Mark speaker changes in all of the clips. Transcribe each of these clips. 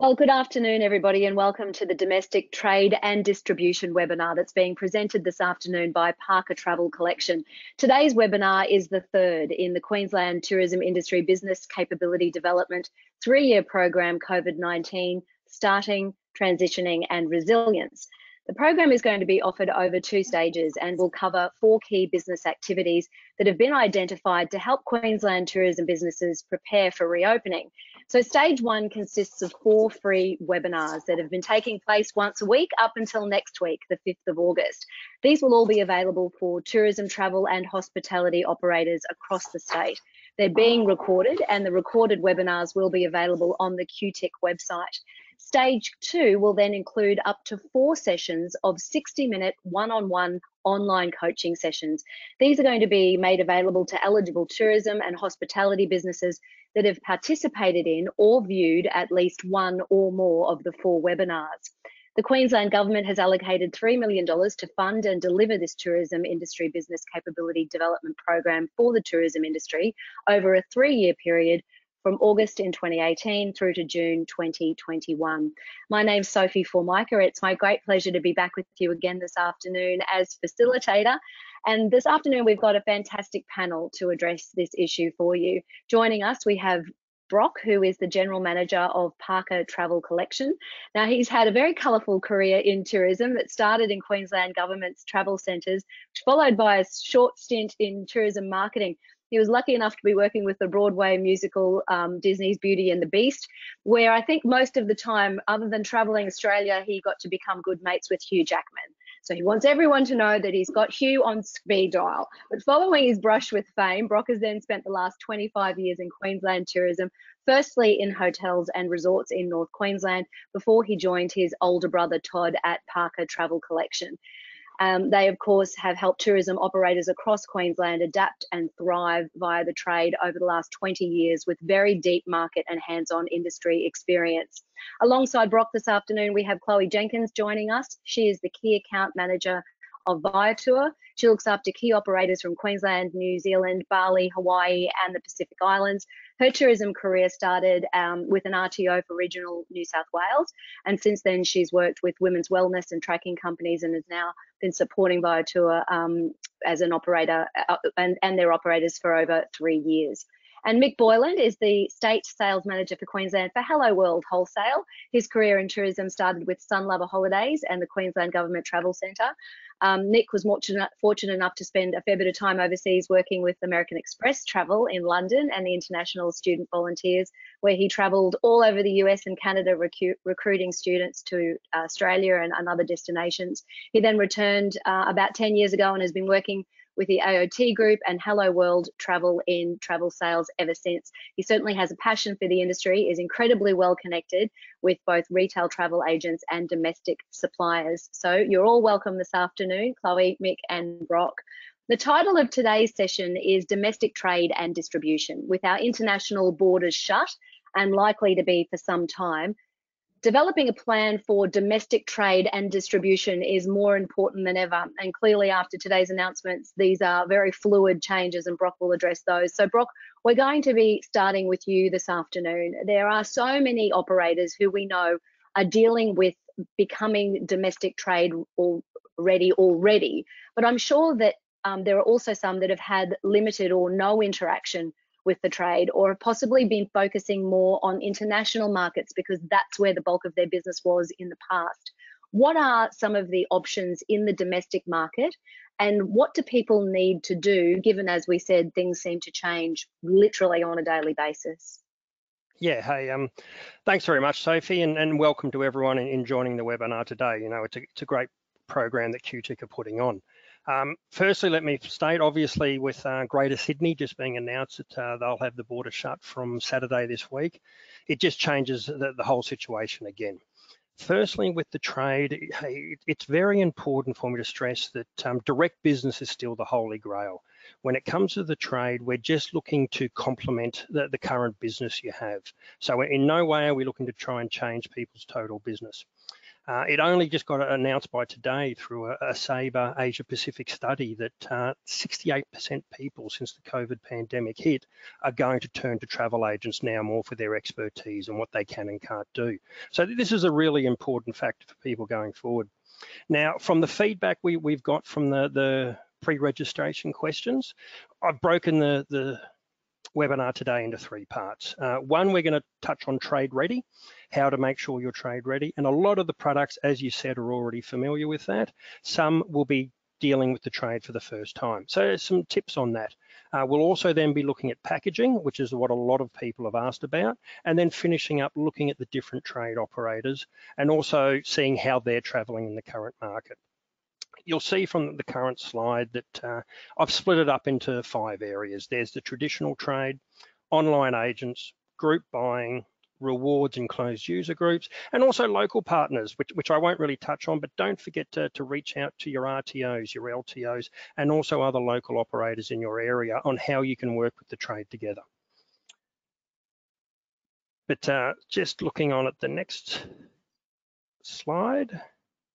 Speaker 1: Well, good afternoon, everybody, and welcome to the Domestic Trade and Distribution webinar that's being presented this afternoon by Parker Travel Collection. Today's webinar is the third in the Queensland Tourism Industry Business Capability Development three-year program COVID-19, Starting, Transitioning and Resilience. The program is going to be offered over two stages and will cover four key business activities that have been identified to help Queensland tourism businesses prepare for reopening. So stage one consists of four free webinars that have been taking place once a week up until next week, the 5th of August. These will all be available for tourism, travel and hospitality operators across the state. They're being recorded and the recorded webinars will be available on the QTIC website. Stage two will then include up to four sessions of 60 minute one-on-one online coaching sessions. These are going to be made available to eligible tourism and hospitality businesses that have participated in or viewed at least one or more of the four webinars. The Queensland Government has allocated $3 million to fund and deliver this tourism industry business capability development program for the tourism industry over a three year period from August in 2018 through to June 2021. My name's Sofie Formica. It's my great pleasure to be back with you again this afternoon as facilitator. And this afternoon, we've got a fantastic panel to address this issue for you. Joining us, we have Brock, who is the General Manager of Parker Travel Collection. Now, he's had a very colourful career in tourism that started in Queensland Government's travel centres, followed by a short stint in tourism marketing he was lucky enough to be working with the Broadway musical um, Disney's Beauty and the Beast, where I think most of the time, other than traveling Australia, he got to become good mates with Hugh Jackman. So he wants everyone to know that he's got Hugh on speed dial. But following his brush with fame, Brock has then spent the last 25 years in Queensland tourism, firstly in hotels and resorts in North Queensland, before he joined his older brother Todd at Parker Travel Collection. Um, they, of course, have helped tourism operators across Queensland adapt and thrive via the trade over the last 20 years with very deep market and hands on industry experience. Alongside Brock this afternoon, we have Chloe Jenkins joining us. She is the Key Account Manager of Viator. She looks after key operators from Queensland, New Zealand, Bali, Hawaii, and the Pacific Islands. Her tourism career started um, with an RTO for regional New South Wales, and since then she's worked with women's wellness and tracking companies and is now been supporting Viator um, as an operator uh, and, and their operators for over three years. And Mick Boylan is the State Sales Manager for Queensland for Helloworld Wholesale. His career in tourism started with Sunlover Holidays and the Queensland Government Travel Centre. Um, Nick was fortunate, fortunate enough to spend a fair bit of time overseas working with American Express Travel in London and the International Student Volunteers, where he travelled all over the US and Canada recu- recruiting students to uh, Australia and, and, other destinations. He then returned uh, about 10 years ago and has been working with the AOT Group and Helloworld Travel in travel sales ever since. He certainly has a passion for the industry, is incredibly well connected with both retail travel agents and domestic suppliers. So you're all welcome this afternoon, Chloe, Mick, and Brock. The title of today's session is Domestic Trade and Distribution. With our international borders shut and likely to be for some time, developing a plan for domestic trade and distribution is more important than ever. And clearly, after today's announcements, these are very fluid changes, and Brock will address those. So, Brock, we're going to be starting with you this afternoon. There are so many operators who we know are dealing with becoming domestic trade already already, but I'm sure that um, there are also some that have had limited or no interaction with the trade or have possibly been focusing more on international markets because that's where the bulk of their business was in the past. What are some of the options in the domestic market and what do people need to do given as we said things seem to change literally on a daily basis?
Speaker 2: Yeah, hey, um, thanks very much, Sofie, and, and welcome to everyone in, in joining the webinar today. You know, it's a, it's a great program that QTIC are putting on. Um, firstly, let me state, obviously, with uh, Greater Sydney just being announced that uh, they'll have the border shut from Saturday this week, it just changes the, the whole situation again. Firstly, with the trade, it's very important for me to stress that um, direct business is still the holy grail. When it comes to the trade, we're just looking to complement the, the current business you have. So in no way are we looking to try and change people's total business. Uh, it only just got announced by today through a, a Sabre Asia Pacific study that 68% uh, people since the COVID pandemic hit are going to turn to travel agents now more for their expertise and what they can and can't do. So this is a really important factor for people going forward. Now, from the feedback we, we've got from the, the pre-registration questions, I've broken the, the webinar today into three parts. Uh, one, we're going to touch on trade ready, how to make sure you're trade ready. And a lot of the products, as you said, are already familiar with that. Some will be dealing with the trade for the first time. So some tips on that. Uh, we'll also then be looking at packaging, which is what a lot of people have asked about, and then finishing up looking at the different trade operators and also seeing how they're traveling in the current market you'll see from the current slide that uh, I've split it up into five areas. There's the traditional trade, online agents, group buying, rewards and closed user groups, and also local partners, which, which I won't really touch on, but don't forget to, to reach out to your RTOs, your LTOs, and also other local operators in your area on how you can work with the trade together. But uh, just looking on at the next slide.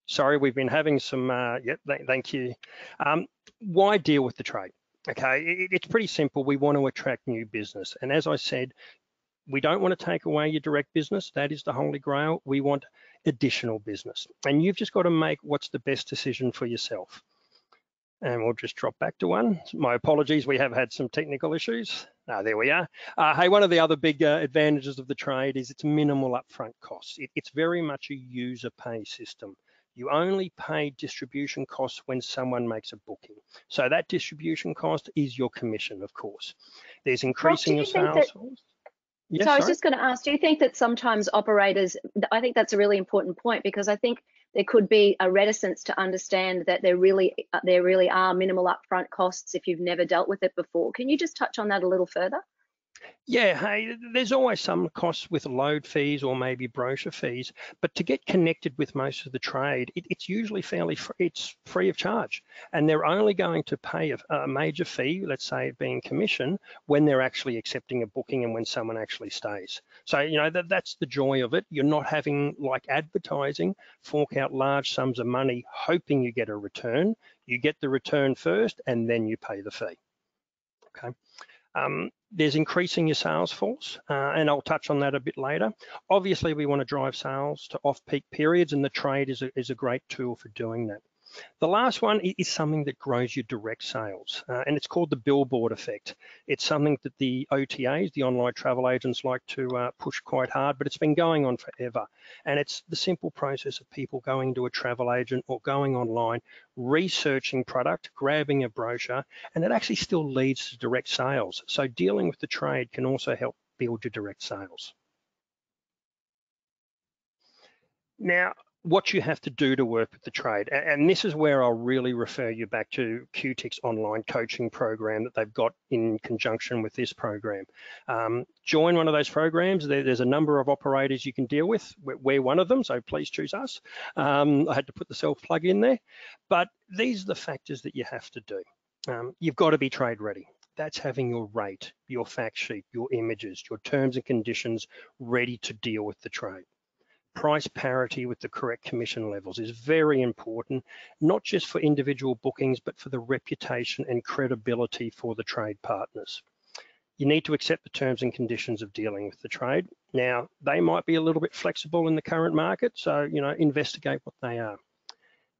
Speaker 2: Sorry, we've been having some, uh, yep, th thank you. Um, why deal with the trade? Okay, it, it's pretty simple. We want to attract new business. And as I said, we don't want to take away your direct business. That is the holy grail. We want additional business. And you've just got to make what's the best decision for yourself. And we'll just drop back to one. My apologies, we have had some technical issues. Ah, there we are. Uh, hey, one of the other big uh, advantages of the trade is it's minimal upfront costs. It, it's very much a user pay system. You only pay distribution costs when someone makes a booking. So that distribution cost is your commission, of course. There's increasing your sales.
Speaker 1: Yes, so I was just going to ask, do you think that sometimes operators, I think that's a really important point because I think there could be a reticence to understand that there really there really are minimal upfront costs if you've never dealt with it before. Can you just touch on that a little further?
Speaker 2: Yeah, hey, there's always some costs with load fees or maybe brochure fees, but to get connected with most of the trade, it, it's usually fairly free, it's free of charge, and they're only going to pay a, a major fee, let's say it being commission, when they're actually accepting a booking and when someone actually stays. So you know that that's the joy of it. You're not having like advertising, fork out large sums of money hoping you get a return. You get the return first, and then you pay the fee. Okay. Um, there's increasing your sales force, uh, and I'll touch on that a bit later. Obviously, we want to drive sales to off-peak periods, and the trade is a, is a great tool for doing that. The last one is something that grows your direct sales, uh, and it's called the billboard effect. It's something that the OTAs, the online travel agents, like to uh, push quite hard, but it's been going on forever. And it's the simple process of people going to a travel agent or going online, researching product, grabbing a brochure, and it actually still leads to direct sales. So dealing with the trade can also help build your direct sales. Now, what you have to do to work with the trade. And this is where I'll really refer you back to QTIC's online coaching program that they've got in conjunction with this program. Um, join one of those programs. There, there's a number of operators you can deal with. We're, we're one of them, so please choose us. Um, I had to put the self plug in there. But these are the factors that you have to do. Um, you've got to be trade ready. That's having your rate, your fact sheet, your images, your terms and conditions ready to deal with the trade price parity with the correct commission levels is very important, not just for individual bookings, but for the reputation and credibility for the trade partners. You need to accept the terms and conditions of dealing with the trade. Now, they might be a little bit flexible in the current market, so you know, investigate what they are.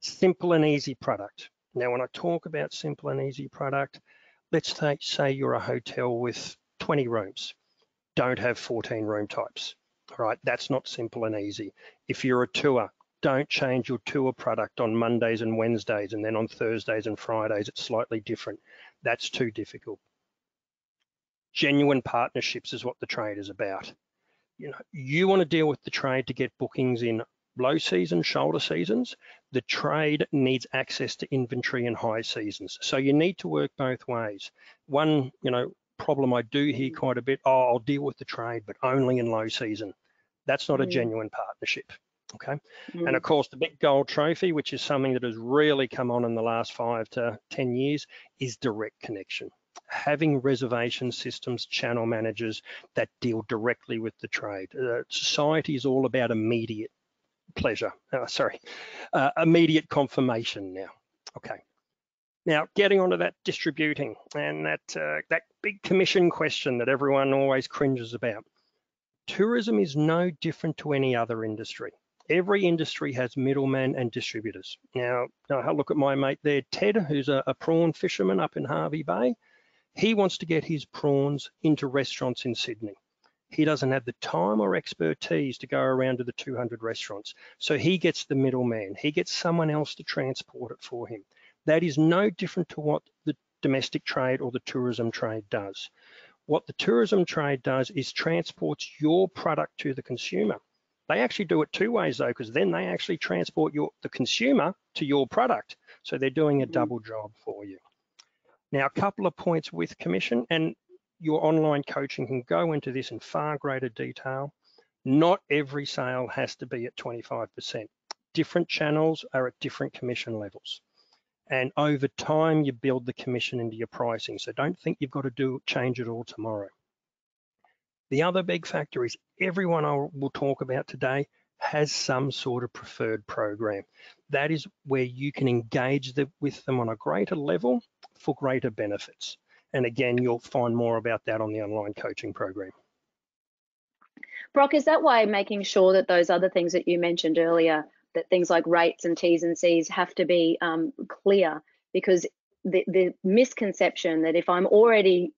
Speaker 2: Simple and easy product. Now, when I talk about simple and easy product, let's say you're a hotel with 20 rooms, don't have 14 room types all right, that's not simple and easy. If you're a tour, don't change your tour product on Mondays and Wednesdays and then on Thursdays and Fridays, it's slightly different. That's too difficult. Genuine partnerships is what the trade is about. You know, you want to deal with the trade to get bookings in low season, shoulder seasons. The trade needs access to inventory in high seasons. So you need to work both ways. One, you know, problem I do hear mm. quite a bit, oh, I'll deal with the trade, but only in low season. That's not mm. a genuine partnership. Okay. Mm. And of course, the big gold trophy, which is something that has really come on in the last five to 10 years, is direct connection. Having reservation systems, channel managers that deal directly with the trade. Uh, society is all about immediate pleasure, uh, sorry, uh, immediate confirmation now. Okay. Now, getting onto that distributing and that uh, that big commission question that everyone always cringes about. Tourism is no different to any other industry. Every industry has middlemen and distributors. Now, I look at my mate there, Ted, who's a, a prawn fisherman up in Hervey Bay. He wants to get his prawns into restaurants in Sydney. He doesn't have the time or expertise to go around to the 200 restaurants. So he gets the middleman. He gets someone else to transport it for him. That is no different to what the domestic trade or the tourism trade does. What the tourism trade does is transports your product to the consumer. They actually do it two ways though, because then they actually transport your the consumer to your product. So they're doing a mm-hmm. double job for you. Now, a couple of points with commission and your online coaching can go into this in far greater detail. Not every sale has to be at 25%. Different channels are at different commission levels and over time you build the commission into your pricing. So don't think you've got to do change it all tomorrow. The other big factor is everyone I will talk about today has some sort of preferred program. That is where you can engage the, with them on a greater level for greater benefits. And again, you'll find more about that on the online coaching program.
Speaker 1: Brock, is that why making sure that those other things that you mentioned earlier that things like rates and T's and C's have to be um, clear because the, the misconception that if I'm already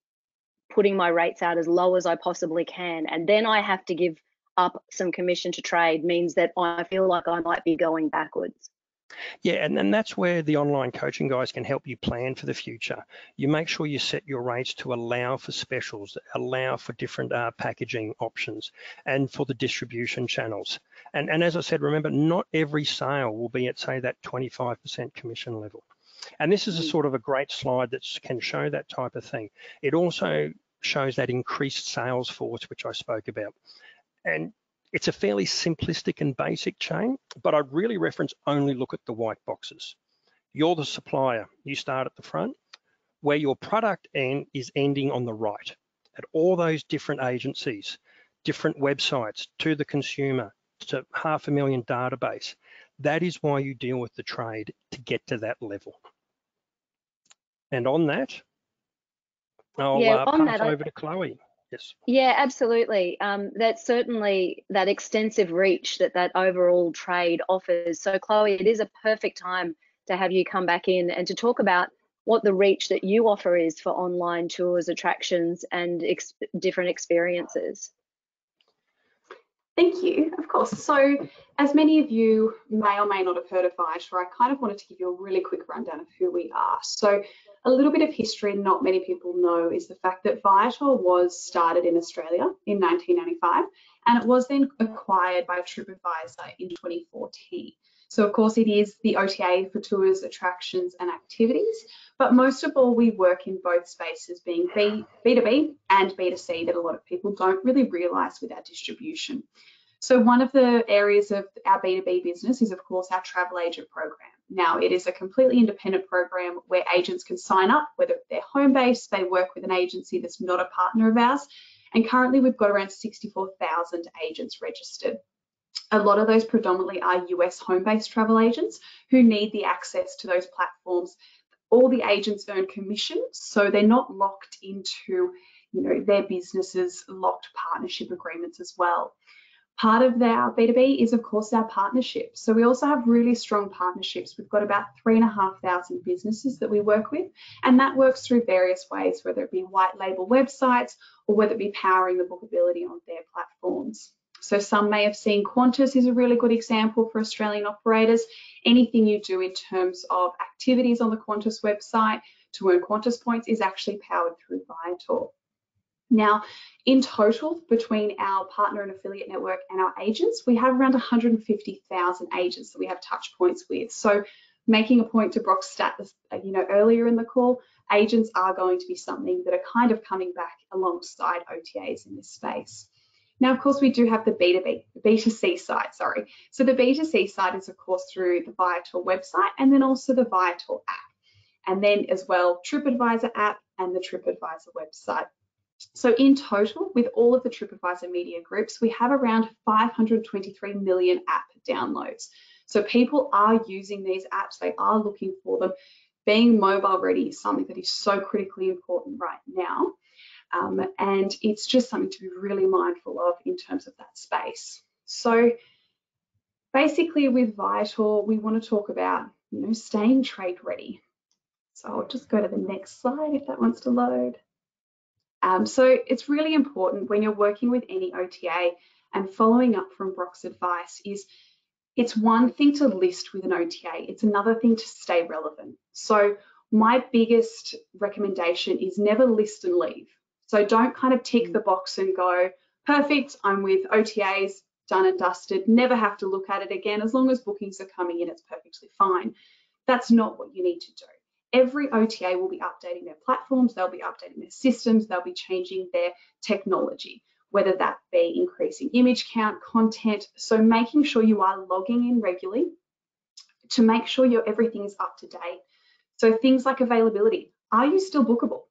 Speaker 1: putting my rates out as low as I possibly can and then I have to give up some commission to trade means that I feel like I might be going backwards.
Speaker 2: Yeah, and then that's where the online coaching guys can help you plan for the future. You make sure you set your rates to allow for specials, allow for different uh, packaging options, and for the distribution channels. And, and as I said, remember, not every sale will be at, say, that 25% commission level. And this is a mm. sort of a great slide that can show that type of thing. It also shows that increased sales force, which I spoke about. And it's a fairly simplistic and basic chain, but I'd really reference only look at the white boxes. You're the supplier, you start at the front, where your product end is ending on the right at all those different agencies, different websites to the consumer, to half a million database. That is why you deal with the trade to get to that level. And on that, I'll yeah, uh, pass that, over I... to Chloe. Yes.
Speaker 1: Yeah, absolutely. Um, that's certainly that extensive reach that that overall trade offers. So, Chloe, it is a perfect time to have you come back in and to talk about what the reach that you offer is for online tours, attractions, and ex different experiences.
Speaker 3: Thank you, of course. So as many of you may or may not have heard of Viator, I kind of wanted to give you a really quick rundown of who we are. So a little bit of history not many people know is the fact that Viator was started in Australia in 1995 and it was then acquired by TripAdvisor in 2014. So of course it is the OTA for tours, attractions and activities, but most of all we work in both spaces being B, B2B and B2C that a lot of people don't really realize with our distribution. So one of the areas of our B2B business is of course our travel agent program. Now it is a completely independent program where agents can sign up, whether they're home based, they work with an agency that's not a partner of ours. And currently we've got around 64,000 agents registered. A lot of those predominantly are US home-based travel agents who need the access to those platforms. All the agents earn commission, so they're not locked into you know, their businesses locked partnership agreements as well. Part of our B2B is, of course, our partnerships. So we also have really strong partnerships. We've got about three and a half thousand businesses that we work with, and that works through various ways, whether it be white label websites or whether it be powering the bookability on their platforms. So some may have seen Qantas is a really good example for Australian operators. Anything you do in terms of activities on the Qantas website to earn Qantas points is actually powered through Viator. Now, in total, between our partner and affiliate network and our agents, we have around 150,000 agents that we have touch points with. So making a point to Brock's stat, you know, earlier in the call, agents are going to be something that are kind of coming back alongside OTAs in this space. Now, of course, we do have the B2B, the B2C side, sorry. So the B2C side is, of course, through the Viator website and then also the Viator app. And then as well, TripAdvisor app and the TripAdvisor website. So in total, with all of the TripAdvisor media groups, we have around 523 million app downloads. So people are using these apps, they are looking for them. Being mobile ready is something that is so critically important right now. Um, and it's just something to be really mindful of in terms of that space. So basically with Viator, we want to talk about, you know, staying trade ready. So I'll just go to the next slide if that wants to load. Um, so it's really important when you're working with any OTA and following up from Brock's advice is it's one thing to list with an OTA, it's another thing to stay relevant. So my biggest recommendation is never list and leave. So don't kind of tick mm. the box and go, perfect, I'm with OTAs, done and dusted, never have to look at it again. As long as bookings are coming in, it's perfectly fine. That's not what you need to do every OTA will be updating their platforms, they'll be updating their systems, they'll be changing their technology, whether that be increasing image count, content. So making sure you are logging in regularly to make sure your everything is up to date. So things like availability, are you still bookable?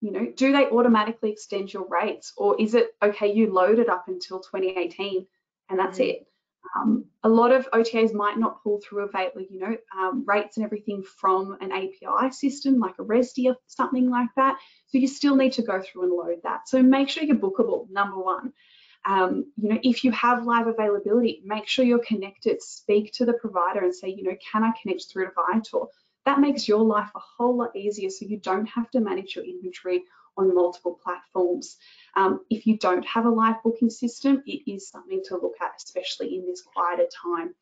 Speaker 3: You know, do they automatically extend your rates or is it okay, you load it up until 2018 and that's mm it? Um, a lot of OTAs might not pull through available, you know, um, rates and everything from an API system like a Rezdy or something like that. So you still need to go through and load that. So make sure you're bookable, number one. Um, you know, if you have live availability, make sure you're connected. Speak to the provider and say, you know, can I connect through to Viator? That makes your life a whole lot easier so you don't have to manage your inventory on multiple platforms. Um, if you don't have a live booking system, it is something to look at, especially in this quieter time.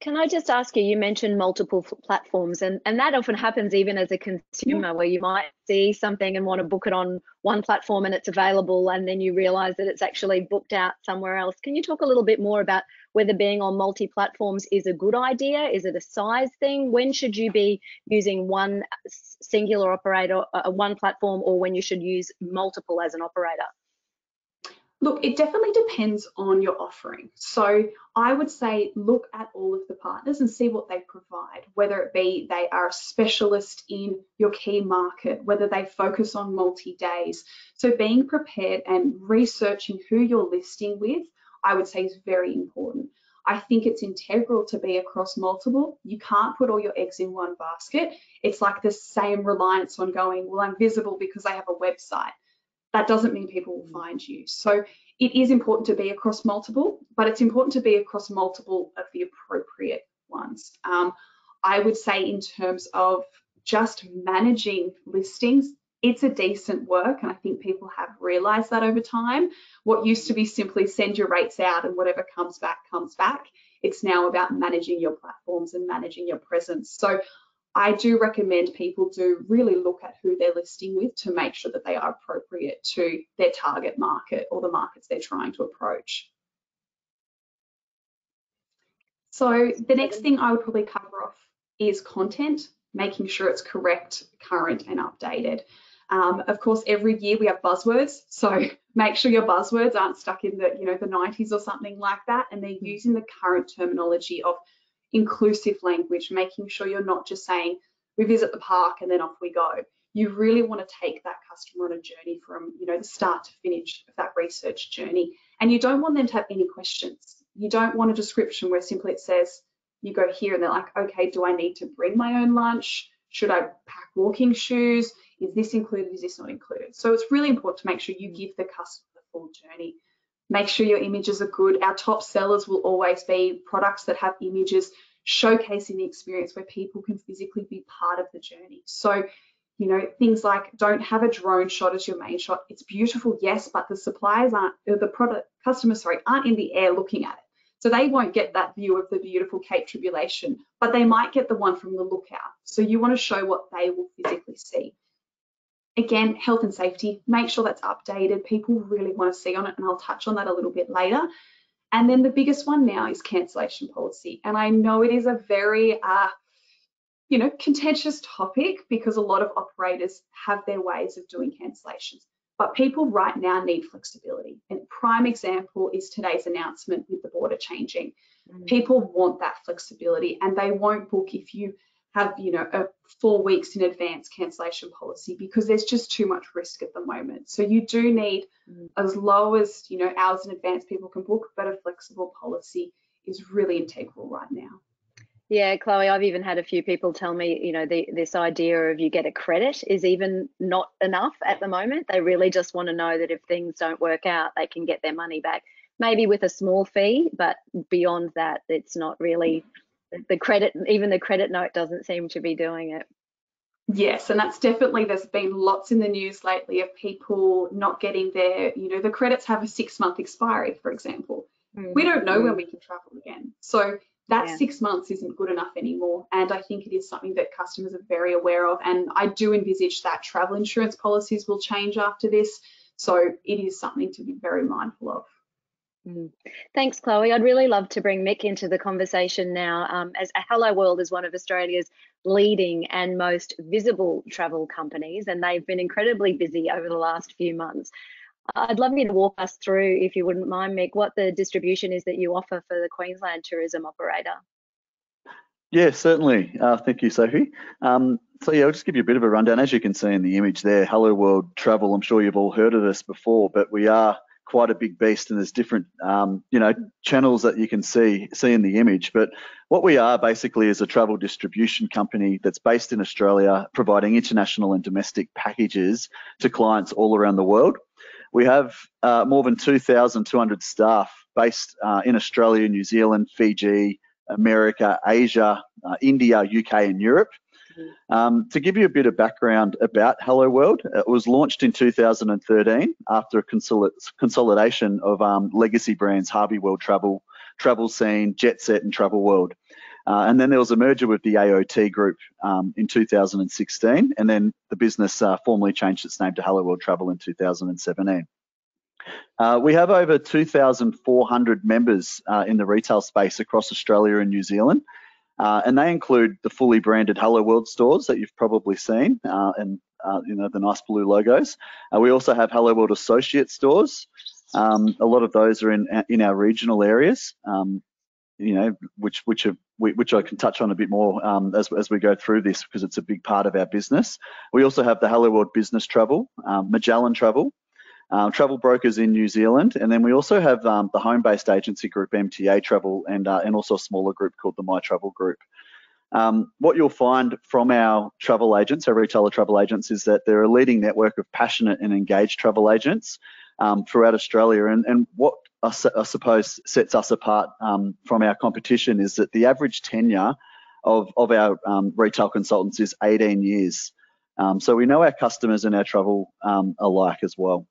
Speaker 1: Can I just ask you, you mentioned multiple platforms and, and that often happens even as a consumer yeah. where you might see something and want to book it on one platform and it's available and then you realize that it's actually booked out somewhere else. Can you talk a little bit more about whether being on multi-platforms is a good idea? Is it a size thing? When should you be using one singular operator, uh, one platform or when you should use multiple as an operator?
Speaker 3: Look, it definitely depends on your offering. So I would say look at all of the partners and see what they provide, whether it be they are a specialist in your key market, whether they focus on multi days. So being prepared and researching who you're listing with, I would say is very important. I think it's integral to be across multiple. You can't put all your eggs in one basket. It's like the same reliance on going, well, I'm visible because I have a website that doesn't mean people will find you. So it is important to be across multiple, but it's important to be across multiple of the appropriate ones. Um, I would say in terms of just managing listings, it's a decent work and I think people have realized that over time. What used to be simply send your rates out and whatever comes back comes back. It's now about managing your platforms and managing your presence. So I do recommend people do really look at who they're listing with to make sure that they are appropriate to their target market or the markets they're trying to approach. So the next thing I would probably cover off is content, making sure it's correct, current and updated. Um, of course, every year we have buzzwords, so make sure your buzzwords aren't stuck in the, you know, the 90s or something like that, and they're using the current terminology of inclusive language, making sure you're not just saying, we visit the park and then off we go. You really want to take that customer on a journey from, you know, the start to finish of that research journey. And you don't want them to have any questions. You don't want a description where simply it says, you go here and they're like, okay, do I need to bring my own lunch? Should I pack walking shoes? Is this included? Is this not included? So it's really important to make sure you give the customer the full journey make sure your images are good. Our top sellers will always be products that have images showcasing the experience where people can physically be part of the journey. So, you know, things like don't have a drone shot as your main shot. It's beautiful, yes, but the suppliers aren't, the product customers, sorry, aren't in the air looking at it. So they won't get that view of the beautiful Cape Tribulation, but they might get the one from the lookout. So you want to show what they will physically see. Again, health and safety, make sure that's updated. People really want to see on it, and I'll touch on that a little bit later. And then the biggest one now is cancellation policy. And I know it is a very, uh, you know, contentious topic because a lot of operators have their ways of doing cancellations. But people right now need flexibility. And prime example is today's announcement with the border changing. Mm. People want that flexibility and they won't book if you have you know a four weeks in advance cancellation policy because there's just too much risk at the moment. So you do need mm. as low as you know hours in advance people can book, but a flexible policy is really integral right now.
Speaker 1: Yeah, Chloe, I've even had a few people tell me, you know, the, this idea of you get a credit is even not enough at the moment. They really just want to know that if things don't work out, they can get their money back, maybe with a small fee, but beyond that, it's not really the credit, even the credit note doesn't seem to be doing it.
Speaker 3: Yes, and that's definitely, there's been lots in the news lately of people not getting their, you know, the credits have a six month expiry, for example. Mm-hmm. We don't know when mm-hmm. we can travel again. So that yeah. six months isn't good enough anymore. And I think it is something that customers are very aware of. And I do envisage that travel insurance policies will change after this. So it is something to be very mindful of.
Speaker 1: Mm. Thanks, Chloe. I'd really love to bring Mick into the conversation now, um, as Helloworld is one of Australia's leading and most visible travel companies, and they've been incredibly busy over the last few months. I'd love you to walk us through, if you wouldn't mind, Mick, what the distribution is that you offer for the Queensland tourism operator.
Speaker 4: Yeah, certainly. Uh, thank you, Sofie. Um, so yeah, I'll just give you a bit of a rundown. As you can see in the image there, Helloworld Travel, I'm sure you've all heard of this before, but we are quite a big beast and there's different, um, you know, channels that you can see, see in the image. But what we are basically is a travel distribution company that's based in Australia, providing international and domestic packages to clients all around the world. We have uh, more than 2,200 staff based uh, in Australia, New Zealand, Fiji, America, Asia, uh, India, UK, and Europe. Um, to give you a bit of background about Helloworld, it was launched in 2013 after a consol consolidation of um, legacy brands Harvey World Travel, Travel Scene, Jet Set, and Travel World. Uh, and then there was a merger with the AOT group um, in 2016, and then the business uh, formally changed its name to Helloworld Travel in 2017. Uh, we have over 2,400 members uh, in the retail space across Australia and New Zealand, uh, and they include the fully branded Helloworld stores that you've probably seen, uh, and you know the nice blue logos. we also have Helloworld Associate stores. Um, a lot of those are in in our regional areas. Um, you know, which which have, which I can touch on a bit more um, as as we go through this because it's a big part of our business. We also have the Helloworld Business Travel, um, Magellan Travel, uh, travel brokers in New Zealand, and then we also have um, the home-based agency group MTA Travel, and uh, and also a smaller group called the My Travel Group. Um, what you'll find from our travel agents, our retailer travel agents, is that they're a leading network of passionate and engaged travel agents um, throughout Australia. And, and what I, I suppose sets us apart um, from our competition is that the average tenure of, of our um, retail consultants is 18 years. Um, so we know our customers and our travel um, alike as well.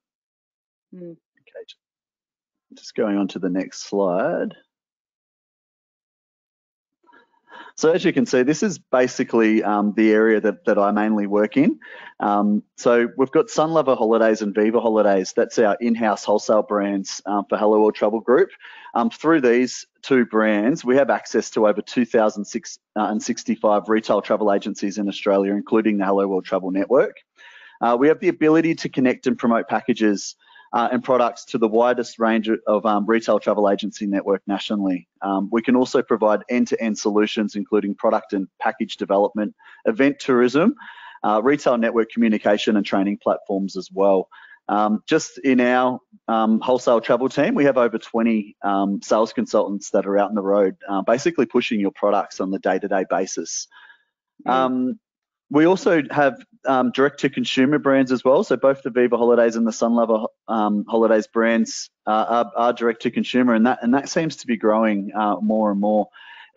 Speaker 4: Mm. Okay, just going on to the next slide. So as you can see, this is basically um, the area that, that I mainly work in. Um, so we've got Sunlover Holidays and Viva Holidays. That's our in-house wholesale brands um, for Helloworld Travel Group. Um, through these two brands, we have access to over 2,065 retail travel agencies in Australia, including the Helloworld Travel Network. Uh, we have the ability to connect and promote packages uh, and products to the widest range of um, retail travel agency network nationally. Um, we can also provide end-to-end -end solutions, including product and package development, event tourism, uh, retail network communication and training platforms as well. Um, just in our um, wholesale travel team, we have over 20 um, sales consultants that are out on the road, uh, basically pushing your products on the day-to-day -day basis. Mm. We also have um, direct to consumer brands as well. So both the Viva Holidays and the Sunlover um, Holidays brands uh, are, are, direct to consumer, and that and that seems to be growing uh, more and more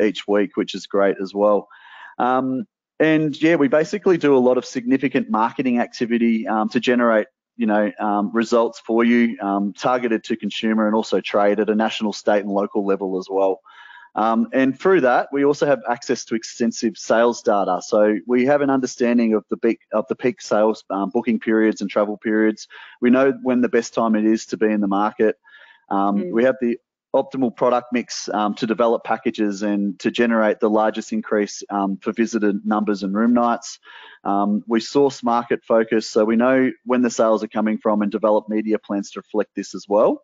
Speaker 4: each week, which is great as well. Um, and yeah, we basically do a lot of significant marketing activity um, to generate you know um, results for you, um, targeted to consumer and also trade at a national, state, and local level as well. Um, and through that, we also have access to extensive sales data. So we have an understanding of the peak of the peak sales um, booking periods and travel periods. We know when the best time it is to be in the market. Um, mm. We have the optimal product mix um, to develop packages and to generate the largest increase um, for visitor numbers and room nights. Um, we source market focus, so we know when the sales are coming from and develop media plans to reflect this as well.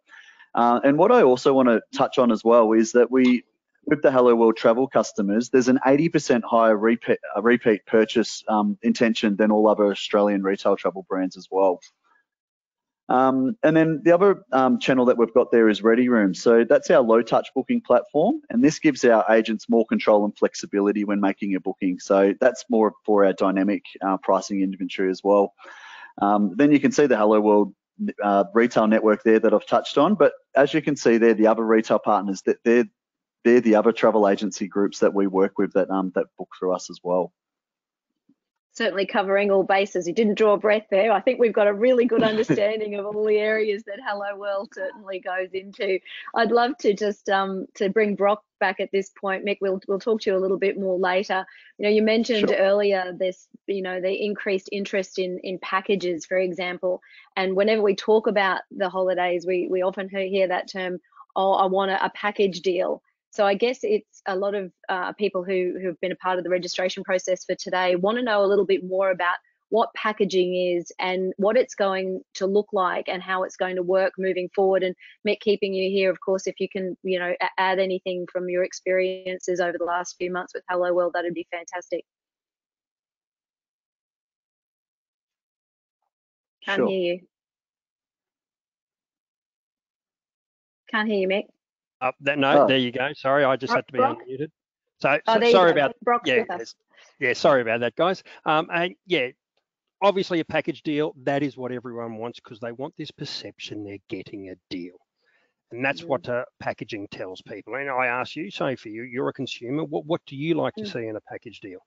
Speaker 4: Uh, and what I also want to touch on as well is that we with the Helloworld travel customers, there's an 80% higher repeat, uh, repeat purchase um, intention than all other Australian retail travel brands as well. Um, and then the other um, channel that we've got there is Ready Room. So that's our low touch booking platform. And this gives our agents more control and flexibility when making a booking. So that's more for our dynamic uh, pricing inventory as well. Um, then you can see the Helloworld uh, retail network there that I've touched on. But as you can see there, the other retail partners that they're they're the other travel agency groups that we work with that um, that book through us as well.
Speaker 1: Certainly covering all bases. You didn't draw a breath there. I think we've got a really good understanding of all the areas that Helloworld certainly goes into. I'd love to just um, to bring Brock back at this point. Mick, we'll we'll talk to you a little bit more later. You know, you mentioned sure. earlier this, you know, the increased interest in in packages, for example. And whenever we talk about the holidays, we we often hear that term, "Oh, I want a, a package deal." So I guess it's a lot of uh, people who, who have been a part of the registration process for today want to know a little bit more about what packaging is and what it's going to look like and how it's going to work moving forward. And Mick, keeping you here, of course, if you can, you know, add anything from your experiences over the last few months with Helloworld, that'd be fantastic. Can't sure. hear you. Can't hear you, Mick.
Speaker 2: Uh, that, no, oh. there you go. Sorry, I just Brock, had to be Brock? unmuted. So, oh, so sorry about
Speaker 1: Brock's
Speaker 2: yeah, yeah, sorry about that, guys. Um, and yeah, obviously a package deal. That is what everyone wants because they want this perception they're getting a deal, and that's mm. what uh, packaging tells people. And I ask you, Sofie, you, you're a consumer. What what do you like mm. to see in a package deal?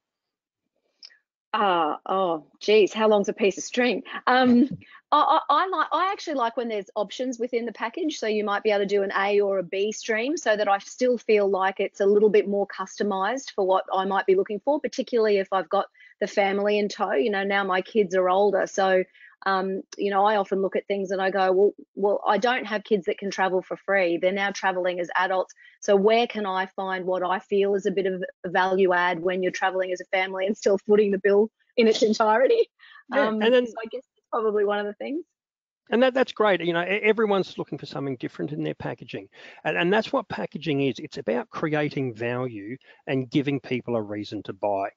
Speaker 1: Ah, oh, geez, how long's a piece of string? Um, I, I, like, I actually like when there's options within the package. So you might be able to do an A or a B stream, so that I still feel like it's a little bit more customized for what I might be looking for, particularly if I've got the family in tow. You know, now my kids are older, so um, you know, I often look at things and I go, well, well, I don't have kids that can travel for free. They're now traveling as adults. So where can I find what I feel is a bit of a value add when you're traveling as a family and still footing the bill in its entirety? Yeah, um, and then so I guess that's probably one of the things
Speaker 2: and that, that's great. You know, everyone's looking for something different in their packaging. And, and that's what packaging is. It's about creating value and giving people a reason to buy.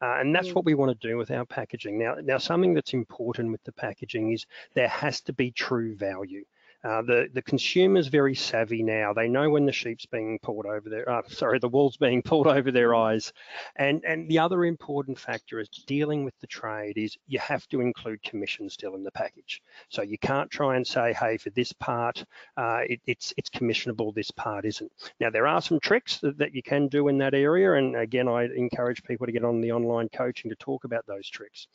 Speaker 2: Uh, and that's what we want to do with our packaging. Now, now, something that's important with the packaging is there has to be true value. Uh, the the consumer's very savvy now. They know when the sheep's being pulled over their, uh, sorry, the wool's being pulled over their eyes. And and the other important factor is dealing with the trade is you have to include commission still in the package. So you can't try and say, hey, for this part, uh, it, it's it's commissionable. This part isn't. Now there are some tricks that, that you can do in that area, and again, I encourage people to get on the online coaching to talk about those tricks.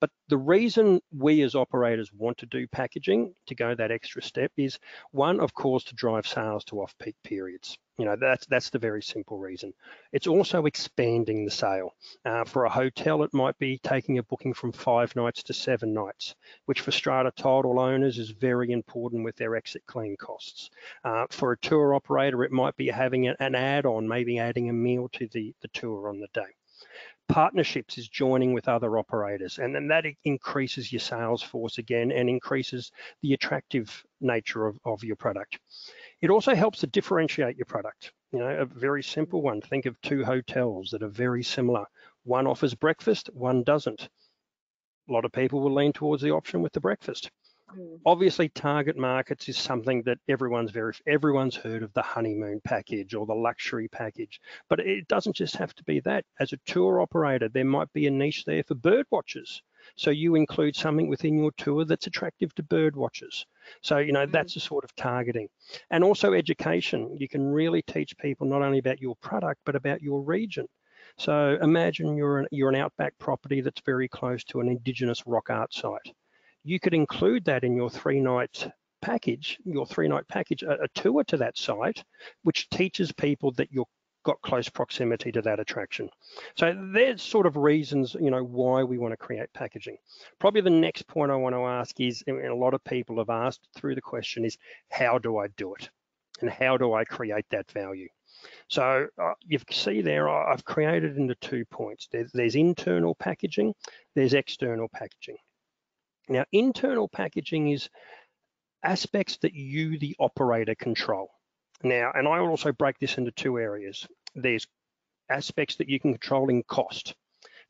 Speaker 2: But the reason we as operators want to do packaging to go that extra step is one, of course, to drive sales to off-peak periods. You know, that's that's the very simple reason. It's also expanding the sale. Uh, for a hotel, it might be taking a booking from five nights to seven nights, which for strata title owners is very important with their exit clean costs. Uh, for a tour operator, it might be having an add-on, maybe adding a meal to the, the tour on the day partnerships is joining with other operators and then that increases your sales force again and increases the attractive nature of, of your product. It also helps to differentiate your product. You know, a very simple one. Think of two hotels that are very similar. One offers breakfast, one doesn't. A lot of people will lean towards the option with the breakfast. Mm. Obviously, target markets is something that everyone's very everyone's heard of the honeymoon package or the luxury package, but it doesn't just have to be that. As a tour operator, there might be a niche there for bird watchers. So you include something within your tour that's attractive to bird watchers. So, you know, mm. that's a sort of targeting. And also education. You can really teach people not only about your product, but about your region. So imagine you're an, you're an outback property that's very close to an Indigenous rock art site you could include that in your three night package, your three night package, a, a tour to that site, which teaches people that you've got close proximity to that attraction. So there's sort of reasons, you know, why we want to create packaging. Probably the next point I want to ask is, and a lot of people have asked through the question is, how do I do it? And how do I create that value? So uh, you see there, I've created into two points. There's internal packaging, there's external packaging. Now, internal packaging is aspects that you, the operator, control. Now, and I will also break this into two areas. there's aspects that you can control in cost.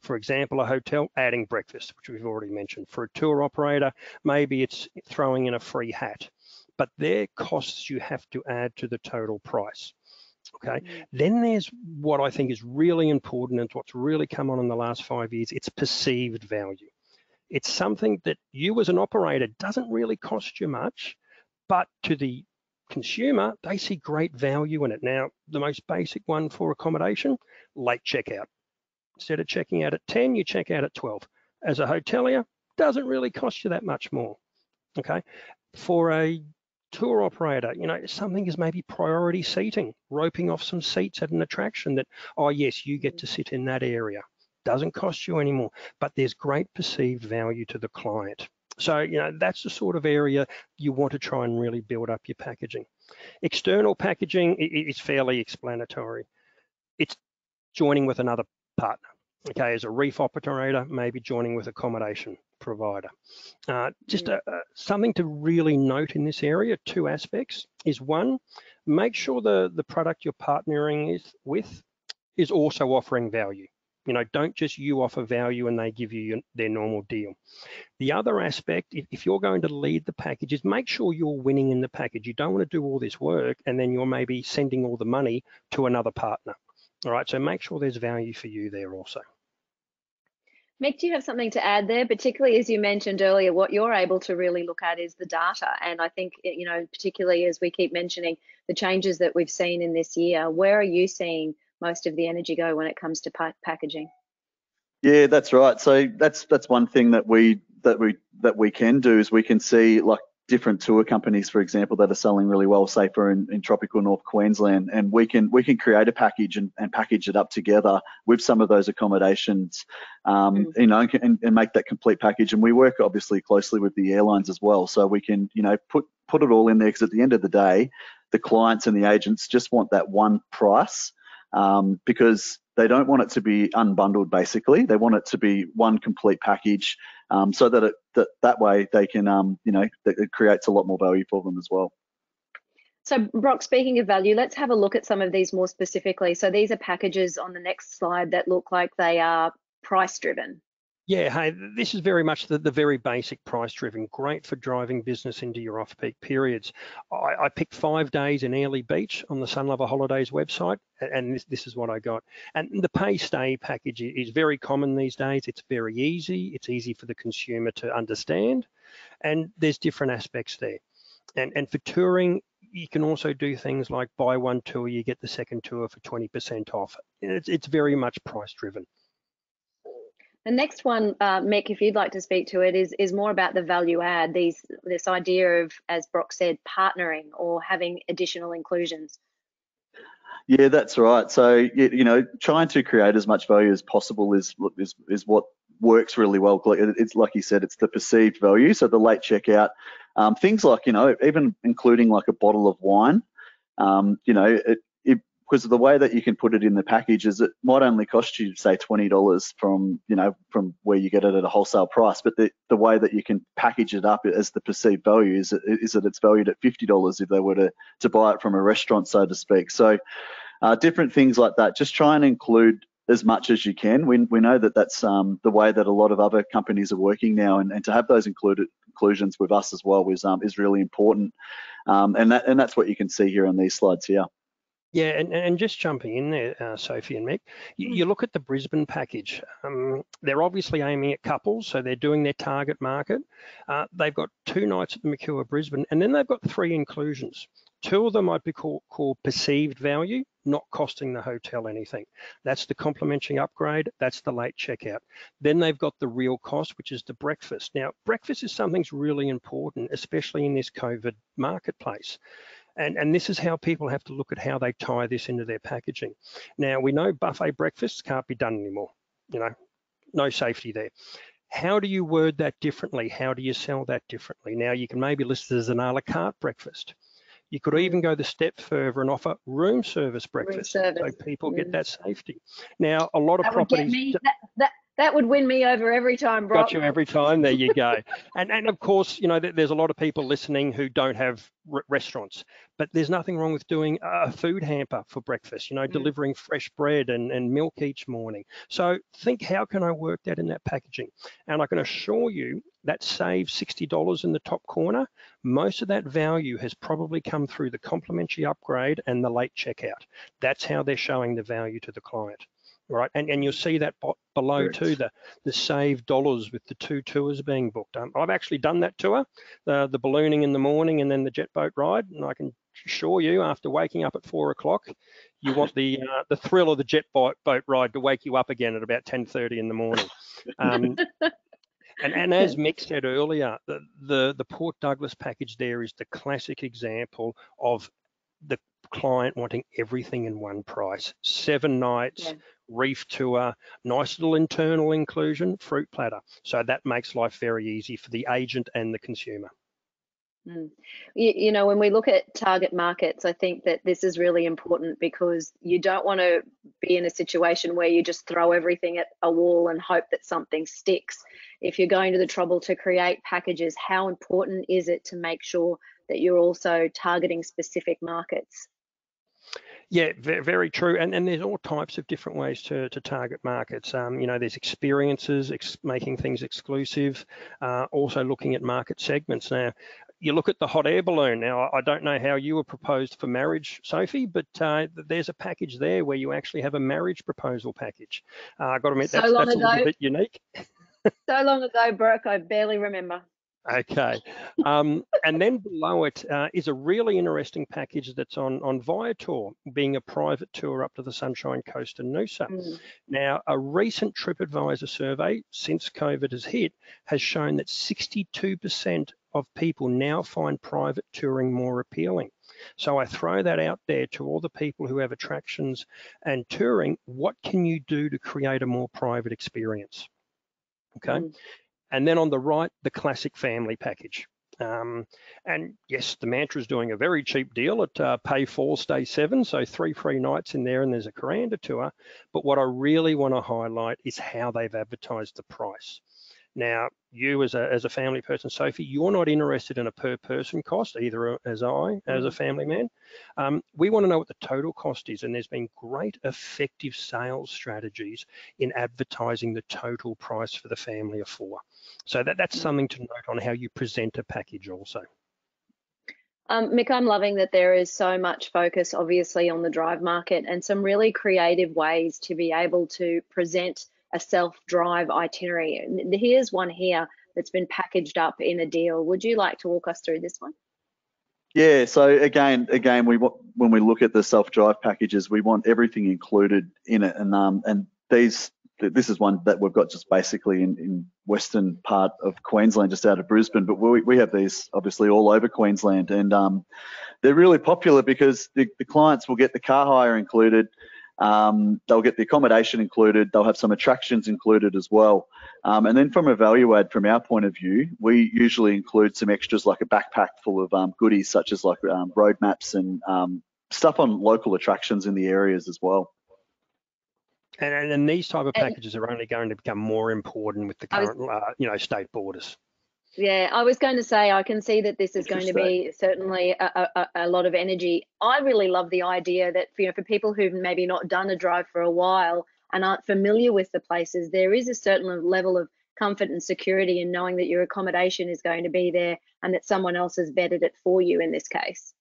Speaker 2: For example, a hotel adding breakfast, which we've already mentioned. For a tour operator, maybe it's throwing in a free hat, but they're costs you have to add to the total price. Okay, mm. then there's what I think is really important and what's really come on in the last five years, it's perceived value. It's something that you as an operator doesn't really cost you much, but to the consumer, they see great value in it. Now, the most basic one for accommodation, late checkout. Instead of checking out at 10, you check out at 12. As a hotelier, doesn't really cost you that much more. Okay. For a tour operator, you know, something is maybe priority seating, roping off some seats at an attraction that, oh yes, you get to sit in that area. Doesn't cost you anymore, but there's great perceived value to the client. So, you know, that's the sort of area you want to try and really build up your packaging. External packaging is fairly explanatory. It's joining with another partner. Okay, as a reef operator, maybe joining with accommodation provider. Uh, just a, a, something to really note in this area, two aspects, is one, make sure the, the product you're partnering is, with is also offering value. You know, don't just you offer value and they give you their normal deal. The other aspect, if, if you're going to lead the package, is make sure you're winning in the package. You don't want to do all this work and then you're maybe sending all the money to another partner. All right, so make sure there's value for you there also.
Speaker 1: Mick, do you have something to add there? Particularly as you mentioned earlier, what you're able to really look at is the data. And I think, you know, particularly as we keep mentioning the changes that we've seen in this year, where are you seeing most of the energy go when it comes to pa packaging.
Speaker 4: Yeah, that's right. So that's that's one thing that we that we that we can do is we can see like different tour companies, for example, that are selling really well, say for in, in tropical North Queensland, and we can we can create a package and, and package it up together with some of those accommodations, um, mm. you know, and, and make that complete package. And we work obviously closely with the airlines as well, so we can you know put put it all in there because at the end of the day, the clients and the agents just want that one price um, because they don't want it to be unbundled basically they want it to be one complete package um, so that it that, that way they can um, you know it creates a lot more value for them as well
Speaker 1: so Brock, speaking of value, let's have a look at some of these more specifically. So these are packages on the next slide that look like they are price driven.
Speaker 2: Yeah, hey, this is very much the, the very basic price driven, great for driving business into your off peak periods. I, I picked five days in Airlie Beach on the Sunlover Holidays website, and this, this is what I got. And the pay stay package is very common these days. It's very easy, it's easy for the consumer to understand, and there's different aspects there. And, and for touring, you can also do things like buy one tour, you get the second tour for 20% off. It's, it's very much price driven.
Speaker 1: The next one, uh, Mick, if you'd like to speak to it, is is more about the value add. These this idea of, as Brock said, partnering or having additional inclusions.
Speaker 4: Yeah, that's right. So you know, trying to create as much value as possible is is is what works really well. It's like you said, it's the perceived value. So the late checkout, um, things like you know, even including like a bottle of wine. Um, you know, it, because the way that you can put it in the package is it might only cost you say $20 from you know from where you get it at a wholesale price but the, the way that you can package it up as the perceived value is, is that it's valued at $50 if they were to, to buy it from a restaurant so to speak. So uh, different things like that. Just try and include as much as you can. We, we know that that's um, the way that a lot of other companies are working now and, and to have those included inclusions with us as well is, um, is really important. Um, and that and that's what you can see here on these slides here
Speaker 2: yeah, and, and just jumping in there, uh, Sofie and Mick, you, mm. you, look at the Brisbane package. Um, they're obviously aiming at couples, so they're doing their target market. Uh, they've got two nights at the Mercure Brisbane, and then they've got three inclusions. Two of them might be called, called perceived value, not costing the hotel anything. That's the complimentary upgrade, that's the late checkout. Then they've got the real cost, which is the breakfast. Now, breakfast is something that's really important, especially in this COVID marketplace. And, and this is how people have to look at how they tie this into their packaging. Now, we know buffet breakfasts can't be done anymore, you know, no safety there. How do you word that differently? How do you sell that differently? Now, you can maybe list it as an a la carte breakfast. You could even go the step further and offer room service breakfast, room service. so people mm. get that safety. Now, a lot of
Speaker 1: that
Speaker 2: properties.
Speaker 1: Me, that, that, that would win me over every time, Brock.
Speaker 2: Got you every time. There you go. and and of course, you know, there's a lot of people listening who don't have restaurants, but there's nothing wrong with doing a food hamper for breakfast. You know, mm. delivering fresh bread and, and milk each morning. So think, how can I work that in that packaging? And I can assure you that saves $60 in the top corner. Most of that value has probably come through the complimentary upgrade and the late checkout. That's how they're showing the value to the client right? And and you'll see that below too, the the saved dollars with the two tours being booked. Um, I've actually done that tour, the the ballooning in the morning and then the jet boat ride, and I can assure you, after waking up at four o'clock, you want the uh, the thrill of the jet boat, boat ride to wake you up again at about 10:30 in the morning. Um, and, and, as Mick said earlier, the, the, the Port Douglas package there is the classic example of the client wanting everything in one price. Seven nights, yeah reef tour, nice little internal inclusion, fruit platter. So that makes life very easy for the agent and the consumer.
Speaker 1: Mm. You, you, know, when we look at target markets, I think that this is really important because you don't want to be in a situation where you just throw everything at a wall and hope that something sticks. If you're going to the trouble to create packages, how important is it to make sure that you're also targeting specific markets?
Speaker 2: Yeah, very true. And, and there's all types of different ways to, to target markets. Um, you know, there's experiences, ex making things exclusive, uh, also looking at market segments. Now, you look at the hot air balloon. Now, I don't know how you were proposed for marriage, Sofie, but uh, there's a package there where you actually have a marriage proposal package. Uh, I got to admit, so that's, that's a little bit unique.
Speaker 1: so long ago, Brock, I barely remember.
Speaker 2: Okay, um, and then below it uh, is a really interesting package that's on on Viator, being a private tour up to the Sunshine Coast and Noosa. Mm. Now, a recent TripAdvisor survey since COVID has hit has shown that 62% of people now find private touring more appealing. So I throw that out there to all the people who have attractions and touring. What can you do to create a more private experience? Okay. Mm. And then on the right, the classic family package. Um, and yes, the Mantra is doing a very cheap deal at uh, pay four, stay seven, so three free nights in there, and there's a Kuranda tour. But what I really want to highlight is how they've advertised the price. Now, you as a, as a family person, Sofie, you're not interested in a per person cost, either as I, as a mm. family man. Um, we want to know what the total cost is, and there's been great effective sales strategies in advertising the total price for the family of four. So that, that's mm. something to note on how you present a package also.
Speaker 1: Um, Mick, I'm loving that there is so much focus, obviously, on the drive market and some really creative ways to be able to present a self-drive itinerary. Here's one here that's been packaged up in a deal. Would you like to walk us through this one?
Speaker 4: Yeah, so again, again, we when we look at the self-drive packages, we want everything included in it, and um, and these this is one that we've got just basically in, in western part of Queensland, just out of Brisbane, but we, we have these obviously all over Queensland, and um, they're really popular because the, the clients will get the car hire included, um, they'll get the accommodation included. They'll have some attractions included as well. Um, and then from a value add, from our point of view, we usually include some extras like a backpack full of um, goodies such as like um, road maps and um, stuff on local attractions in the areas as well.
Speaker 2: And, and these type of packages are only going to become more important with the current, was, uh, you know, state borders.
Speaker 1: Yeah, I was going to say I can see that this is going to be certainly a, a, a, lot of energy. I really love the idea that you know for people who've maybe not done a drive for a while and aren't familiar with the places, there is a certain level of comfort and security in knowing that your accommodation is going to be there and that someone else has vetted it for you in this case.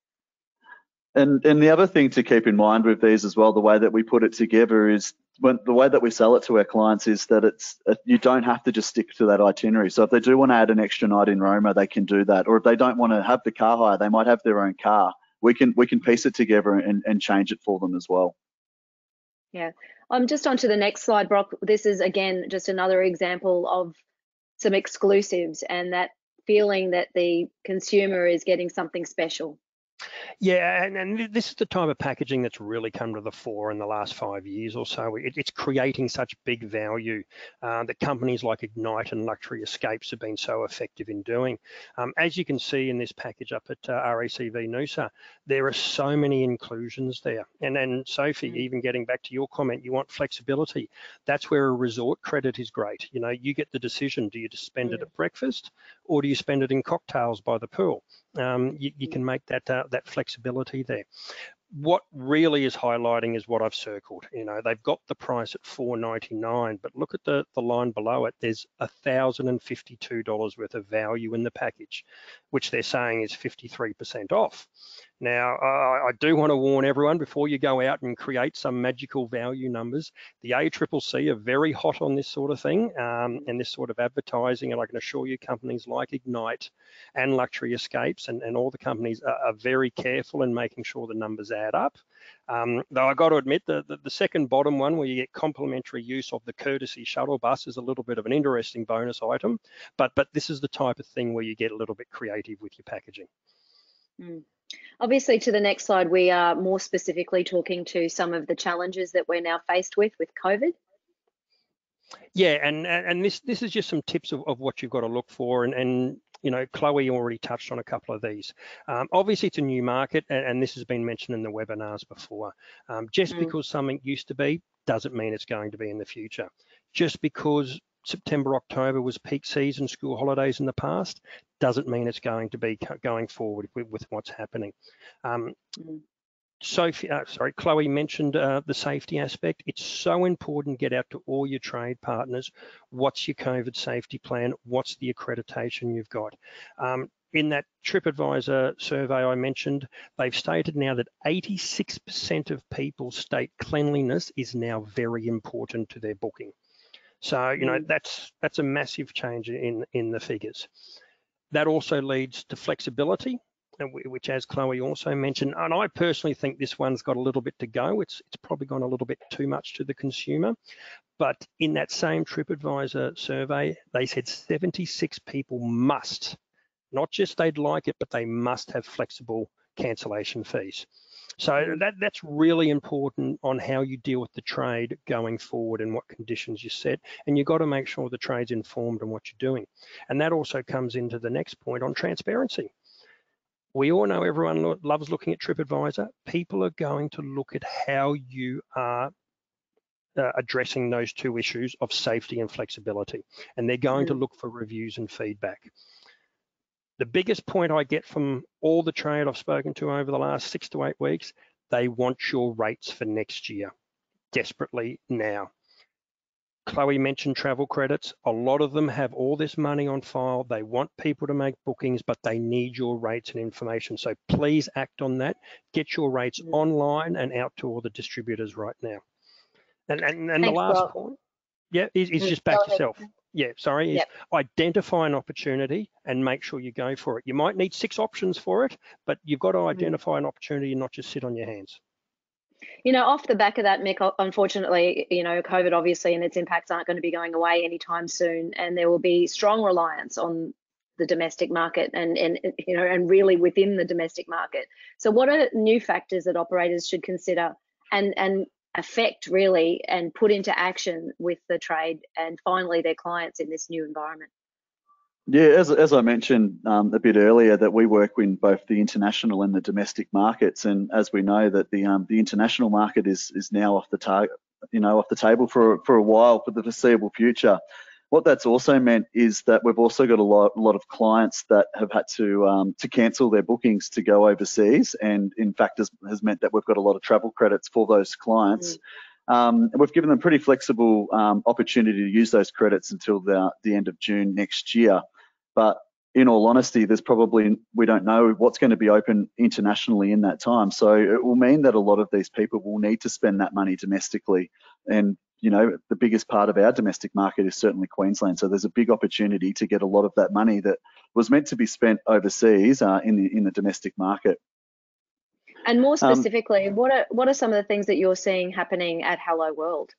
Speaker 4: And and the other thing to keep in mind with these as well, the way that we put it together is when the way that we sell it to our clients is that it's uh, you don't have to just stick to that itinerary. So if they do want to add an extra night in Roma, they can do that. Or if they don't want to have the car hire, they might have their own car. We can we can piece it together and, and change it for them as well.
Speaker 1: Yeah, I'm um, just on to the next slide, Brock. This is again just another example of some exclusives and that feeling that the consumer is getting something special.
Speaker 2: Yeah, and, and this is the type of packaging that's really come to the fore in the last five years or so. It, it's creating such big value uh, that companies like Ignite and Luxury Escapes have been so effective in doing. Um, as you can see in this package up at uh, RACV Noosa, there are so many inclusions there. And then Sofie, mm. even getting back to your comment, you want flexibility. That's where a resort credit is great. You know, you get the decision, do you just spend it at breakfast or do you spend it in cocktails by the pool? Um, you, you, can make that uh, that flexibility there. What really is highlighting is what I've circled. You know, they've got the price at 4.99, but look at the the line below it. There's $1,052 worth of value in the package, which they're saying is 53% off. Now, uh, I do want to warn everyone before you go out and create some magical value numbers, the ACCC are very hot on this sort of thing um, and this sort of advertising. And I can assure you companies like Ignite and Luxury Escapes and, and all the companies are, are very careful in making sure the numbers add up. Um, though I got to admit the, the, the, second bottom one where you get complimentary use of the courtesy shuttle bus is a little bit of an interesting bonus item, but but this is the type of thing where you get a little bit creative with your packaging.
Speaker 1: Mm. Obviously, to the next slide, we are more specifically talking to some of the challenges that we're now faced with with COVID.
Speaker 2: Yeah, and and this this is just some tips of, of what you've got to look for, and and you know Chloe already touched on a couple of these. Um, obviously, it's a new market, and, and, this has been mentioned in the webinars before. Um, just mm. because something used to be doesn't mean it's going to be in the future. Just because September, October was peak season, school holidays in the past, doesn't mean it's going to be going forward with, with what's happening. Um, mm. Sofie, uh, sorry, Chloe mentioned uh, the safety aspect. It's so important. Get out to all your trade partners. What's your COVID safety plan? What's the accreditation you've got? Um, in that TripAdvisor survey I mentioned, they've stated now that 86% of people state cleanliness is now very important to their booking. So, you know, mm. that's that's a massive change in, in the figures. That also leads to flexibility, which as Chloe also mentioned, and I personally think this one's got a little bit to go. It's, it's probably gone a little bit too much to the consumer. But in that same TripAdvisor survey, they said 76 people must, not just they'd like it, but they must have flexible cancellation fees. So that, that's really important on how you deal with the trade going forward and what conditions you set. And you've got to make sure the trade's informed on what you're doing. And that also comes into the next point on transparency. We all know everyone lo loves looking at TripAdvisor. People are going to look at how you are uh, addressing those two issues of safety and flexibility. And they're going mm -hmm. to look for reviews and feedback. The biggest point I get from all the trade I've spoken to over the last six to eight weeks, they want your rates for next year desperately now. Chloe mentioned travel credits. A lot of them have all this money on file. They want people to make bookings, but they need your rates and information. So please act on that. Get your rates online and out to all the distributors right now. And, and, and the last Rob. point, yeah, is, is just back yourself yeah, sorry, yep. identify an opportunity and make sure you go for it. You might need six options for it, but you've got to mm-hmm. identify an opportunity and not just sit on your hands.
Speaker 1: You know, off the back of that, Mick, unfortunately, you know, COVID obviously and its impacts aren't going to be going away anytime soon, and there will be strong reliance on the domestic market and and you know and really within the domestic market. So, what are new factors that operators should consider and and affect really and put into action with the trade and finally their clients in this new environment?
Speaker 4: Yeah, as, as I mentioned um, a bit earlier, that we work in both the international and the domestic markets, and as we know that the um, the international market is is now off the target, you know, off the table for for a while for the foreseeable future. What that's also meant is that we've also got a lot, a lot of clients that have had to um, to cancel their bookings to go overseas, and in fact has, has meant that we've got a lot of travel credits for those clients. Mm. Um, and we've given them pretty flexible um, opportunity to use those credits until the, the end of June next year. But in all honesty, there's probably we don't know what's going to be open internationally in that time. So it will mean that a lot of these people will need to spend that money domestically, and you know, the biggest part of our domestic market is certainly Queensland. So there's a big opportunity to get a lot of that money that was meant to be spent overseas uh, in the in the domestic market.
Speaker 1: And more um, specifically, um, what are what are some of the things that you're seeing happening at Helloworld?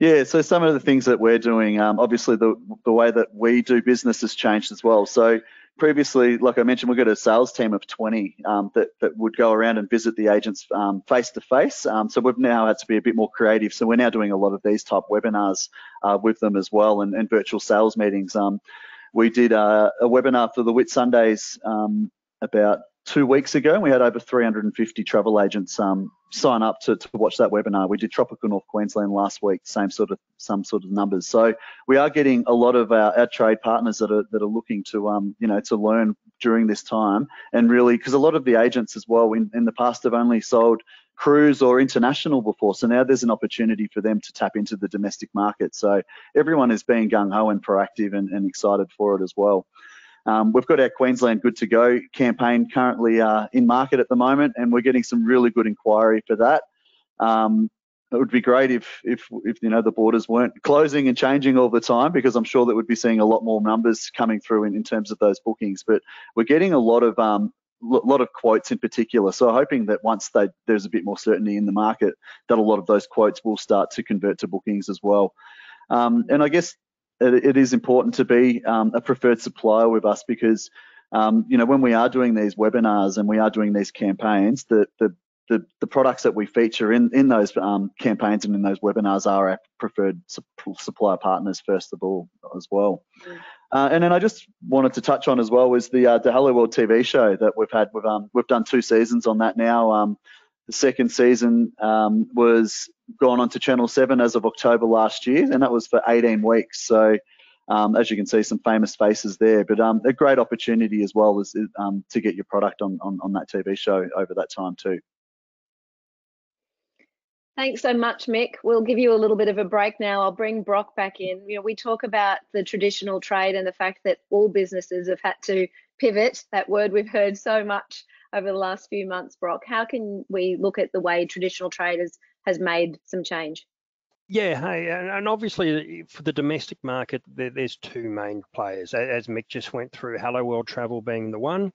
Speaker 4: Yeah, so some of the things that we're doing, um, obviously the the way that we do business has changed as well. So previously, like I mentioned, we've got a sales team of 20 um, that, that would go around and visit the agents face to face. So we've now had to be a bit more creative. So we're now doing a lot of these type webinars uh, with them as well and, and virtual sales meetings. Um, we did a, a, webinar for the Whitsundays um, about two weeks ago, and we had over 350 travel agents um, sign up to, to watch that webinar. We did Tropical North Queensland last week, same sort of some sort of numbers. So we are getting a lot of our, our trade partners that are that are looking to um, you know to learn during this time, and really because a lot of the agents as well in, in the past have only sold cruise or international before. So now there's an opportunity for them to tap into the domestic market. So everyone is being gung ho and proactive and, and excited for it as well. Um, we've got our Queensland Good to Go campaign currently uh, in market at the moment, and we're getting some really good inquiry for that. Um, it would be great if, if, if you know the borders weren't closing and changing all the time, because I'm sure that we'd be seeing a lot more numbers coming through in, in terms of those bookings. But we're getting a lot of um, lot of quotes in particular. So hoping that once they, there's a bit more certainty in the market, that a lot of those quotes will start to convert to bookings as well. Um, and I guess it, it is important to be um, a preferred supplier with us because um, you know when we are doing these webinars and we are doing these campaigns, the the the, the products that we feature in in those um, campaigns and in those webinars are our preferred su supplier partners first of all as well. Mm. Uh, and then I just wanted to touch on as well was the uh, the Helloworld TV show that we've had. We've um, we've done two seasons on that now. Um, the second season um, was gone on to Channel 7 as of October last year, and that was for 18 weeks. So, um, as you can see, some famous faces there, but um, a great opportunity as well as um, to get your product on, on, on that TV show over that time too.
Speaker 1: Thanks so much, Mick. We'll give you a little bit of a break now. I'll bring Brock back in. You know, we talk about the traditional trade and the fact that all businesses have had to pivot, that word we've heard so much over the last few months, Brock. How can we look at the way traditional traders made some change?
Speaker 2: Yeah, hey, and, obviously for the domestic market, there's two main players, as Mick just went through, Helloworld Travel being the one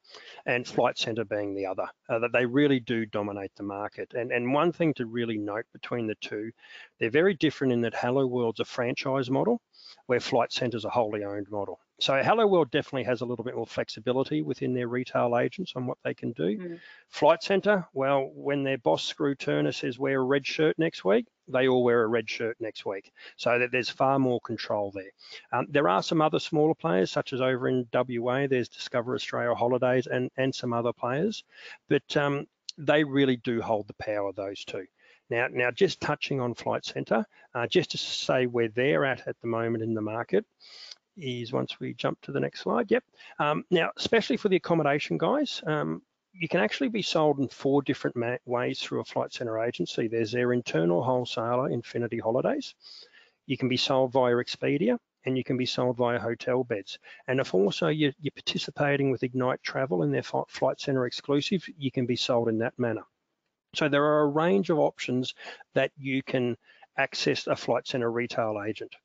Speaker 2: and Flight Centre being the other. Uh, they really do dominate the market. And, and one thing to really note between the two, they're very different in that Helloworld's a franchise model, where Flight Centre's a wholly owned model. So Helloworld definitely has a little bit more flexibility within their retail agents on what they can do. Mm. Flight Centre, well, when their boss Skroo Turner says wear a red shirt next week, they all wear a red shirt next week. So that there's far more control there. Um, there are some other smaller players, such as over in WA, there's Discover Australia Holidays and, and some other players, but um, they really do hold the power, those two. Now, now just touching on Flight Centre, uh, just to say where they're at at the moment in the market, is once we jump to the next slide. Yep. Um, now, especially for the accommodation guys, um, you can actually be sold in four different ways through a flight centre agency. There's their internal wholesaler, Infinity Holidays. You can be sold via Expedia and you can be sold via hotel beds. And if also you're, you're participating with Ignite Travel in their flight centre exclusive, you can be sold in that manner. So there are a range of options that you can access a Flight Centre retail agent.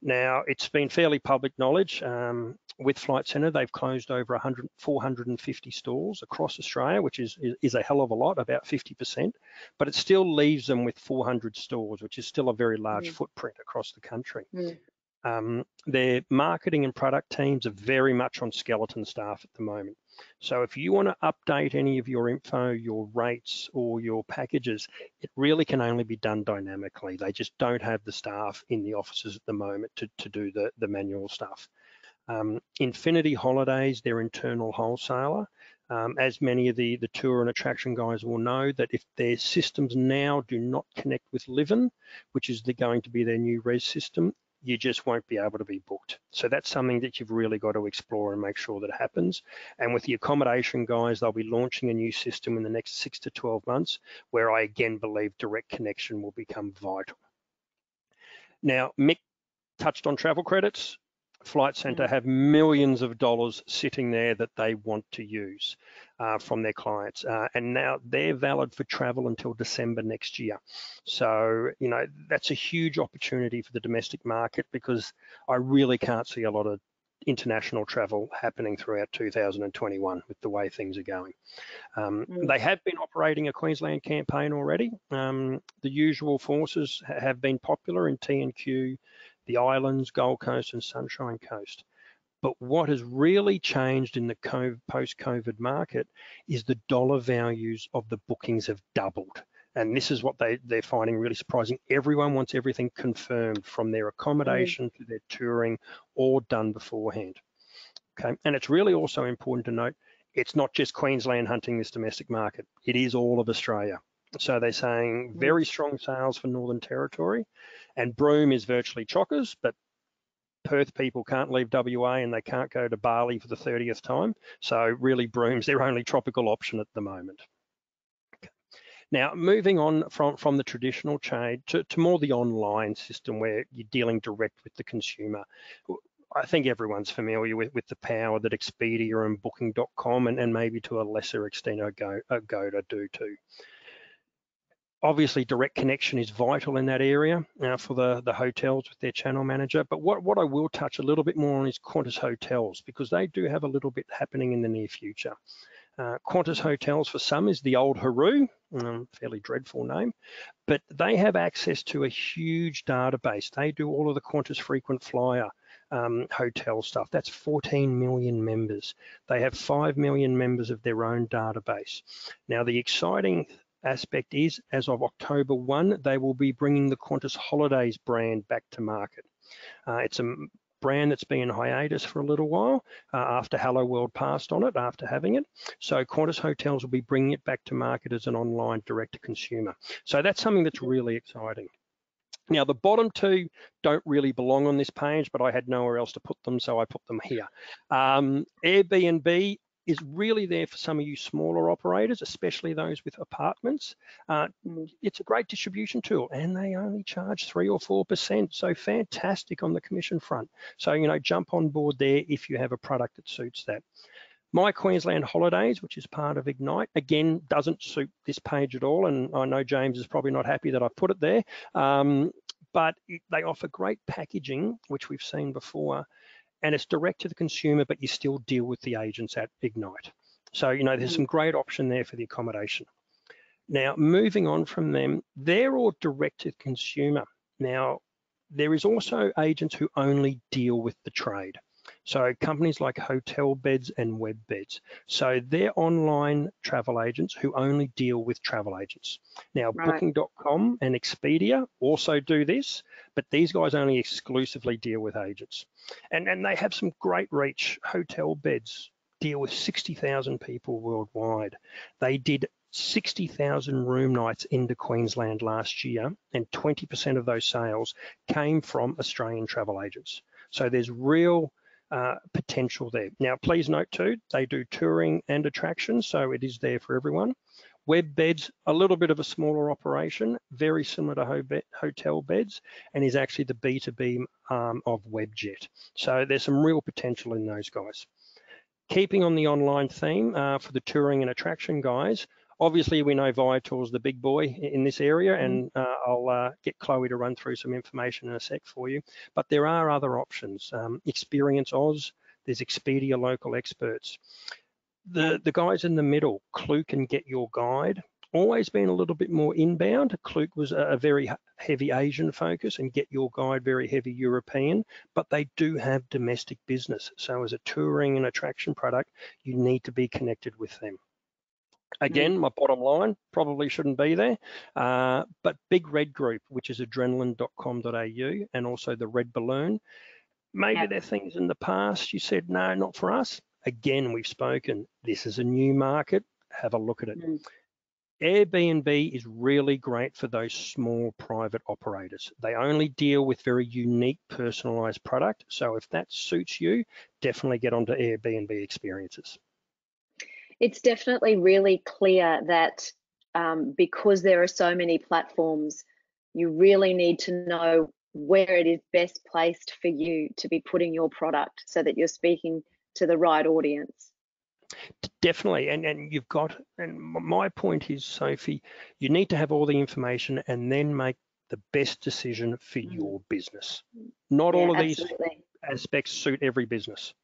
Speaker 2: Now, it's been fairly public knowledge um, with Flight Centre, they've closed over 100, 450 stores across Australia, which is, is a hell of a lot, about 50%, but it still leaves them with 400 stores, which is still a very large mm. footprint across the country. Mm. Um, their marketing and product teams are very much on skeleton staff at the moment. So if you want to update any of your info, your rates or your packages, it really can only be done dynamically. They just don't have the staff in the offices at the moment to, to do the, the manual stuff. Um, Infinity Holidays, their internal wholesaler, um, as many of the, the tour and attraction guys will know that if their systems now do not connect with Livin, which is the, going to be their new res system, you just won't be able to be booked. So that's something that you've really got to explore and make sure that happens. And with the accommodation guys, they'll be launching a new system in the next six to 12 months, where I again believe direct connection will become vital. Now, Mick touched on travel credits. Flight Centre mm-hmm. have millions of dollars sitting there that they want to use uh, from their clients. Uh, and now they're valid for travel until December next year. So, you know, that's a huge opportunity for the domestic market because I really can't see a lot of international travel happening throughout 2021 with the way things are going. Um, mm. They have been operating a Queensland campaign already. Um, the usual forces have been popular in TNQ, the islands, Gold Coast and Sunshine Coast. But what has really changed in the post-COVID market is the dollar values of the bookings have doubled. And this is what they, they're finding really surprising. Everyone wants everything confirmed from their accommodation mm. to their touring, all done beforehand. Okay, and it's really also important to note, it's not just Queensland hunting this domestic market, it is all of Australia. So they're saying mm. very strong sales for Northern Territory, and Broome is virtually chockers, but Perth people can't leave WA and they can't go to Bali for the 30th time. So really Broome's their only tropical option at the moment. Now, moving on from, from the traditional trade to, to more the online system where you're dealing direct with the consumer. I think everyone's familiar with, with the power that Expedia and Booking.com and, and maybe to a lesser extent Agoda do too obviously direct connection is vital in that area uh, for the, the hotels with their channel manager. But what, what I will touch a little bit more on is Qantas Hotels because they do have a little bit happening in the near future. Uh, Qantas Hotels for some is the old Hooroo, um, fairly dreadful name, but they have access to a huge database. They do all of the Qantas frequent flyer um, hotel stuff. That's 14 million members. They have 5 million members of their own database. Now, the exciting aspect is, as of October 1, they will be bringing the Qantas Holidays brand back to market. Uh, it's a brand that's been in hiatus for a little while uh, after Helloworld passed on it after having it. So Qantas Hotels will be bringing it back to market as an online direct to consumer. So that's something that's really exciting. Now the bottom two don't really belong on this page, but I had nowhere else to put them, so I put them here. Um, Airbnb is really there for some of you smaller operators, especially those with apartments. Uh, it's a great distribution tool and they only charge three or 4%. So fantastic on the commission front. So, you know, jump on board there if you have a product that suits that. My Queensland Holidays, which is part of Ignite, again, doesn't suit this page at all. And I know James is probably not happy that I put it there. Um, but it, they offer great packaging, which we've seen before, and it's direct to the consumer, but you still deal with the agents at Ignite. So, you know, there's mm. some great option there for the accommodation. Now, moving on from them, they're all direct to consumer. Now, there is also agents who only deal with the trade. So companies like Hotel Beds and Web Beds. So they're online travel agents who only deal with travel agents. Now, right. Booking.com and Expedia also do this, but these guys only exclusively deal with agents. And, and they have some great reach. Hotel Beds deal with 60,000 people worldwide. They did 60,000 room nights into Queensland last year, and 20% of those sales came from Australian travel agents. So there's real uh, potential there. Now, please note too, they do touring and attractions, so it is there for everyone. Web Beds, a little bit of a smaller operation, very similar to Hotel Beds, and is actually the B2B arm of Webjet. So there's some real potential in those guys. Keeping on the online theme uh, for the touring and attraction guys, Obviously, we know Viator's the big boy in this area, mm-hmm. and uh, I'll uh, get Chloe to run through some information in a sec for you. But there are other options. Um, Experience Oz, there's Expedia local experts. The, the guys in the middle, Klook and Get Your Guide, always been a little bit more inbound. Klook was a very heavy Asian focus and Get Your Guide very heavy European, but they do have domestic business. So as a touring and attraction product, you need to be connected with them. Again, my bottom line probably shouldn't be there, uh, but Big Red Group, which is adrenaline.com.au, and also the Red Balloon. Maybe yep. there are things in the past you said, no, not for us. Again, we've spoken. This is a new market. Have a look at it. Mm. Airbnb is really great for those small private operators. They only deal with very unique personalized product. So if that suits you, definitely get onto Airbnb experiences
Speaker 1: it's definitely really clear that um, because there are so many platforms, you really need to know where it is best placed for you to be putting your product so that you're speaking to the right audience.
Speaker 2: Definitely, and and you've got, and my point is, Sofie, you need to have all the information and then make the best decision for mm. your business. Not yeah, all of absolutely. these aspects suit every business.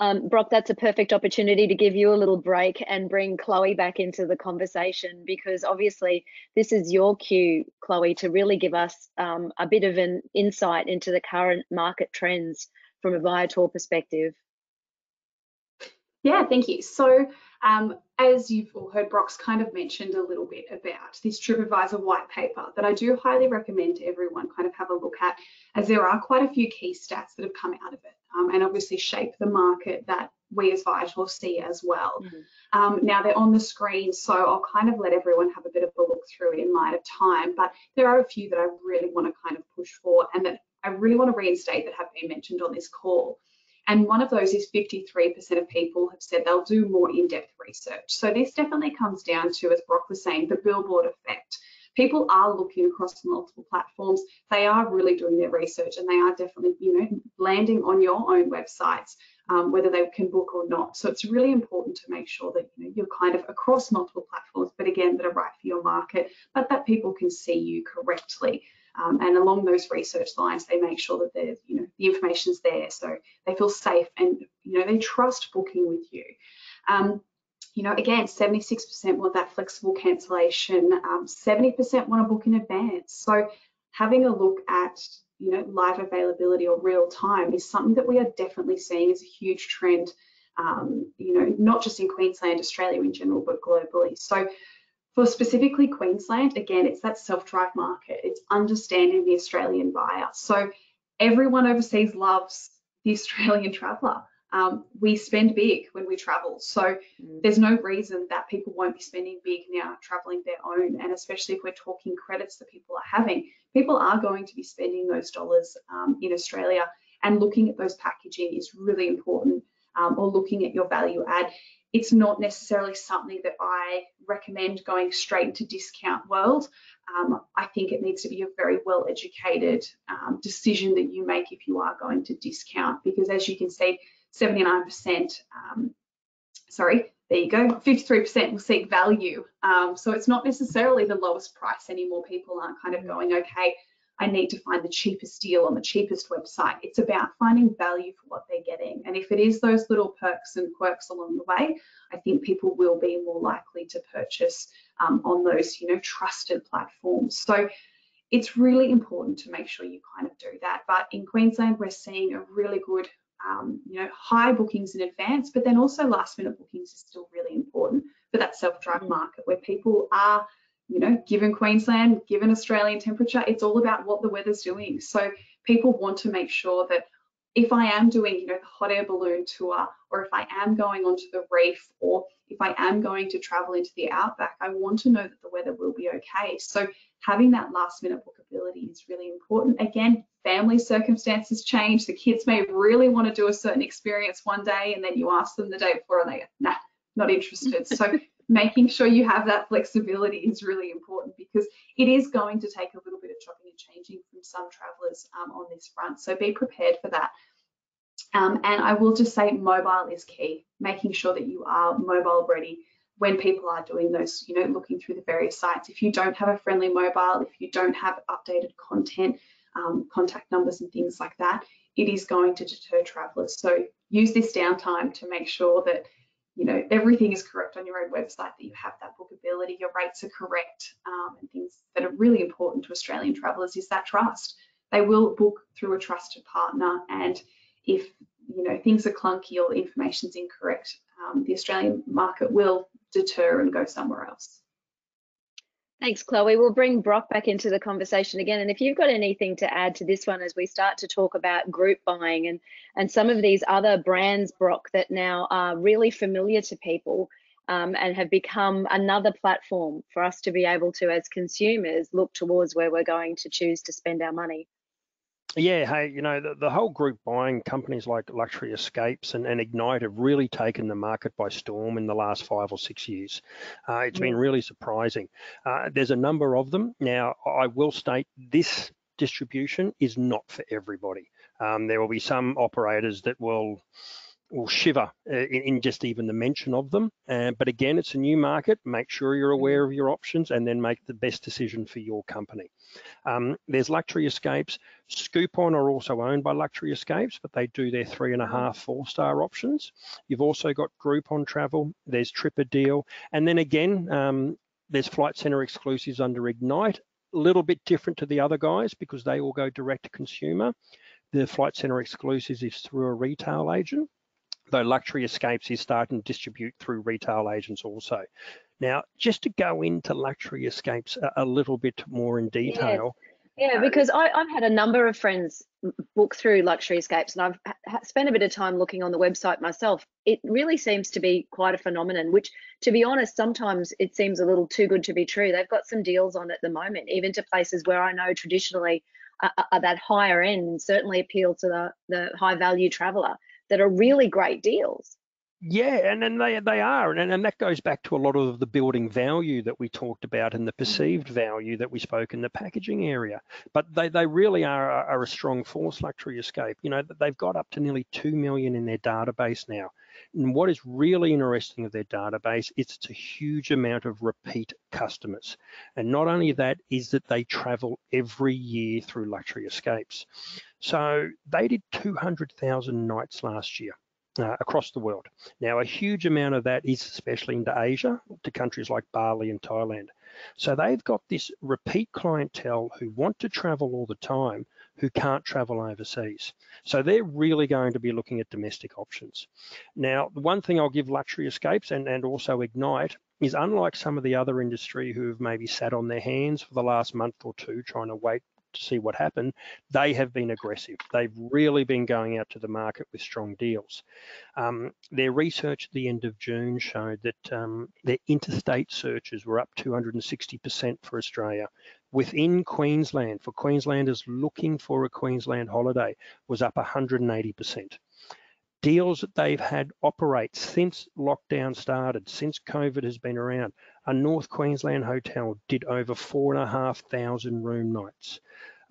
Speaker 1: Um, Brock, that's a perfect opportunity to give you a little break and bring Chloe back into the conversation because obviously this is your cue, Chloe, to really give us um, a bit of an insight into the current market trends from a Viator perspective?
Speaker 3: Yeah, thank you. So um, as you've all heard, Brock's kind of mentioned a little bit about this TripAdvisor white paper that I do highly recommend everyone kind of have a look at, as there are quite a few key stats that have come out of it um, and obviously shape the market that we as Viator see as well. Mm -hmm. um, now they're on the screen, so I'll kind of let everyone have a bit of a look through in light of time, but there are a few that I really want to kind of push for and that I really want to reinstate that have been mentioned on this call. And one of those is 53% of people have said they'll do more in-depth research. So this definitely comes down to, as Brock was saying, the billboard effect. People are looking across multiple platforms. They are really doing their research and they are definitely, you know, landing on your own websites, um, whether they can book or not. So it's really important to make sure that you know, you're kind of across multiple platforms, but again, that are right for your market, but that people can see you correctly. Um, and along those research lines, they make sure that there's, you know, the information's there, so they feel safe and you know they trust booking with you. Um, you know, again, 76% want that flexible cancellation. 70% um, want to book in advance. So having a look at you know live availability or real time is something that we are definitely seeing as a huge trend. Um, you know, not just in Queensland, Australia in general, but globally. So for specifically Queensland, again, it's that self-drive market. It's understanding the Australian buyer. So everyone overseas loves the Australian traveller. Um, we spend big when we travel. So mm. there's no reason that people won't be spending big now traveling their own. And especially if we're talking credits that people are having, people are going to be spending those dollars um, in Australia. And looking at those packaging is really important, um, or looking at your value add it's not necessarily something that I recommend going straight into discount world. Um, I think it needs to be a very well educated um, decision that you make if you are going to discount because as you can see, 79%, um, sorry, there you go, 53% will seek value. Um, so it's not necessarily the lowest price anymore. People aren't kind of going, okay, I need to find the cheapest deal on the cheapest website. It's about finding value for what they're getting. And if it is those little perks and quirks along the way, I think people will be more likely to purchase um, on those, you know, trusted platforms. So it's really important to make sure you kind of do that. But in Queensland, we're seeing a really good, um, you know, high bookings in advance, but then also last minute bookings is still really important for that self-drive mm. market where people are you know, given Queensland, given Australian temperature, it's all about what the weather's doing. So people want to make sure that if I am doing, you know, the hot air balloon tour, or if I am going onto the reef, or if I am going to travel into the outback, I want to know that the weather will be okay. So having that last minute bookability is really important. Again, family circumstances change. The kids may really want to do a certain experience one day, and then you ask them the day before, and they, nah, not interested. So making sure you have that flexibility is really important because it is going to take a little bit of chopping and changing from some travelers um, on this front. So be prepared for that. Um, and I will just say mobile is key, making sure that you are mobile ready when people are doing those, you know, looking through the various sites. If you don't have a friendly mobile, if you don't have updated content, um, contact numbers and things like that, it is going to deter travelers. So use this downtime to make sure that you know everything is correct on your own website that you have that bookability your rates are correct um, and things that are really important to australian travelers is that trust they will book through a trusted partner and if you know things are clunky or the information's incorrect um, the australian market will deter and go somewhere else
Speaker 1: Thanks, Chloe. We'll bring Brock back into the conversation again. And if you've got anything to add to this one as we start to talk about group buying and, and some of these other brands, Brock, that now are really familiar to people um, and have become another platform for us to be able to, as consumers, look towards where we're going to choose to spend our money
Speaker 2: yeah, hey, you know, the, the, whole group buying companies like Luxury Escapes and, and, Ignite have really taken the market by storm in the last five or six years. Uh, it's yeah. been really surprising. Uh, there's a number of them. Now, I will state this distribution is not for everybody. Um, there will be some operators that will will shiver uh, in, in, just even the mention of them. Uh, but again, it's a new market. Make sure you're aware of your options and then make the best decision for your company. Um, there's Luxury Escapes. Scoopon are also owned by Luxury Escapes, but they do their three and a half, four star options. You've also got Groupon Travel. There's TripADeal. And then again, um, there's Flight Centre exclusives under Ignite. A little bit different to the other guys because they all go direct to consumer the Flight Centre exclusives is through a retail agent, though Luxury Escapes is starting to distribute through retail agents also. Now, just to go into Luxury Escapes a, a little bit more in detail.
Speaker 1: Yeah, uh, because I, have had a number of friends book through Luxury Escapes, and I've spent a bit of time looking on the website myself. It really seems to be quite a phenomenon, which, to be honest, sometimes it seems a little too good to be true. They've got some deals on at the moment, even to places where I know traditionally are, are that higher end and certainly appeal to the, the high value traveller that are really great deals.
Speaker 2: Yeah, and, and they they are, and, and that goes back to a lot of the building value that we talked about and the perceived mm-hmm. value that we spoke in the packaging area. But they, they really are, are a strong force, Luxury Escape. You know, they've got up to nearly 2 million in their database now. And what is really interesting of their database, is it's a huge amount of repeat customers. And not only that, is that they travel every year through Luxury Escapes. So they did 200,000 nights last year uh, across the world. Now, a huge amount of that is especially into Asia, to countries like Bali and Thailand. So they've got this repeat clientele who want to travel all the time, who can't travel overseas. So they're really going to be looking at domestic options. Now, the one thing I'll give Luxury Escapes and, and also Ignite is unlike some of the other industry who have maybe sat on their hands for the last month or two trying to wait to see what happened, they have been aggressive. They've really been going out to the market with strong deals. Um, their research at the end of June showed that um, their interstate searches were up 260% for Australia. Within Queensland, for Queenslanders looking for a Queensland holiday, was up 180% deals that they've had operate since lockdown started, since COVID has been around. A North Queensland hotel did over four and a half thousand room nights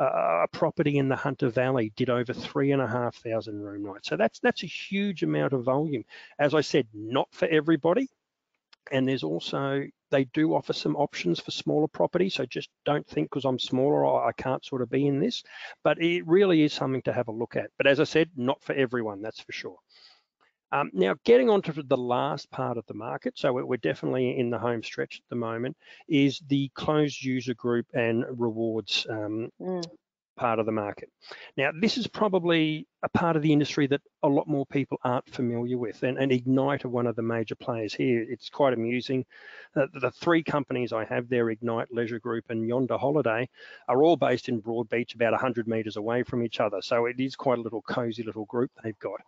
Speaker 2: a property in the Hunter Valley did over three and a half thousand room nights. So that's that's a huge amount of volume. As I said, not for everybody. And there's also they do offer some options for smaller properties. So just don't think because I'm smaller, I can't sort of be in this. But it really is something to have a look at. But as I said, not for everyone, that's for sure. Um, now, getting on to the last part of the market, so we're definitely in the home stretch at the moment, is the closed user group and rewards um, mm part of the market. Now, this is probably a part of the industry that a lot more people aren't familiar with, and, and Ignite are one of the major players here. It's quite amusing. Uh, the three companies I have there, Ignite, Leisure Group, and Yonder Holiday, are all based in Broadbeach, about 100 metres away from each other. So it is quite a little cozy little group they've got.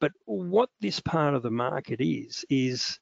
Speaker 2: But what this part of the market is, is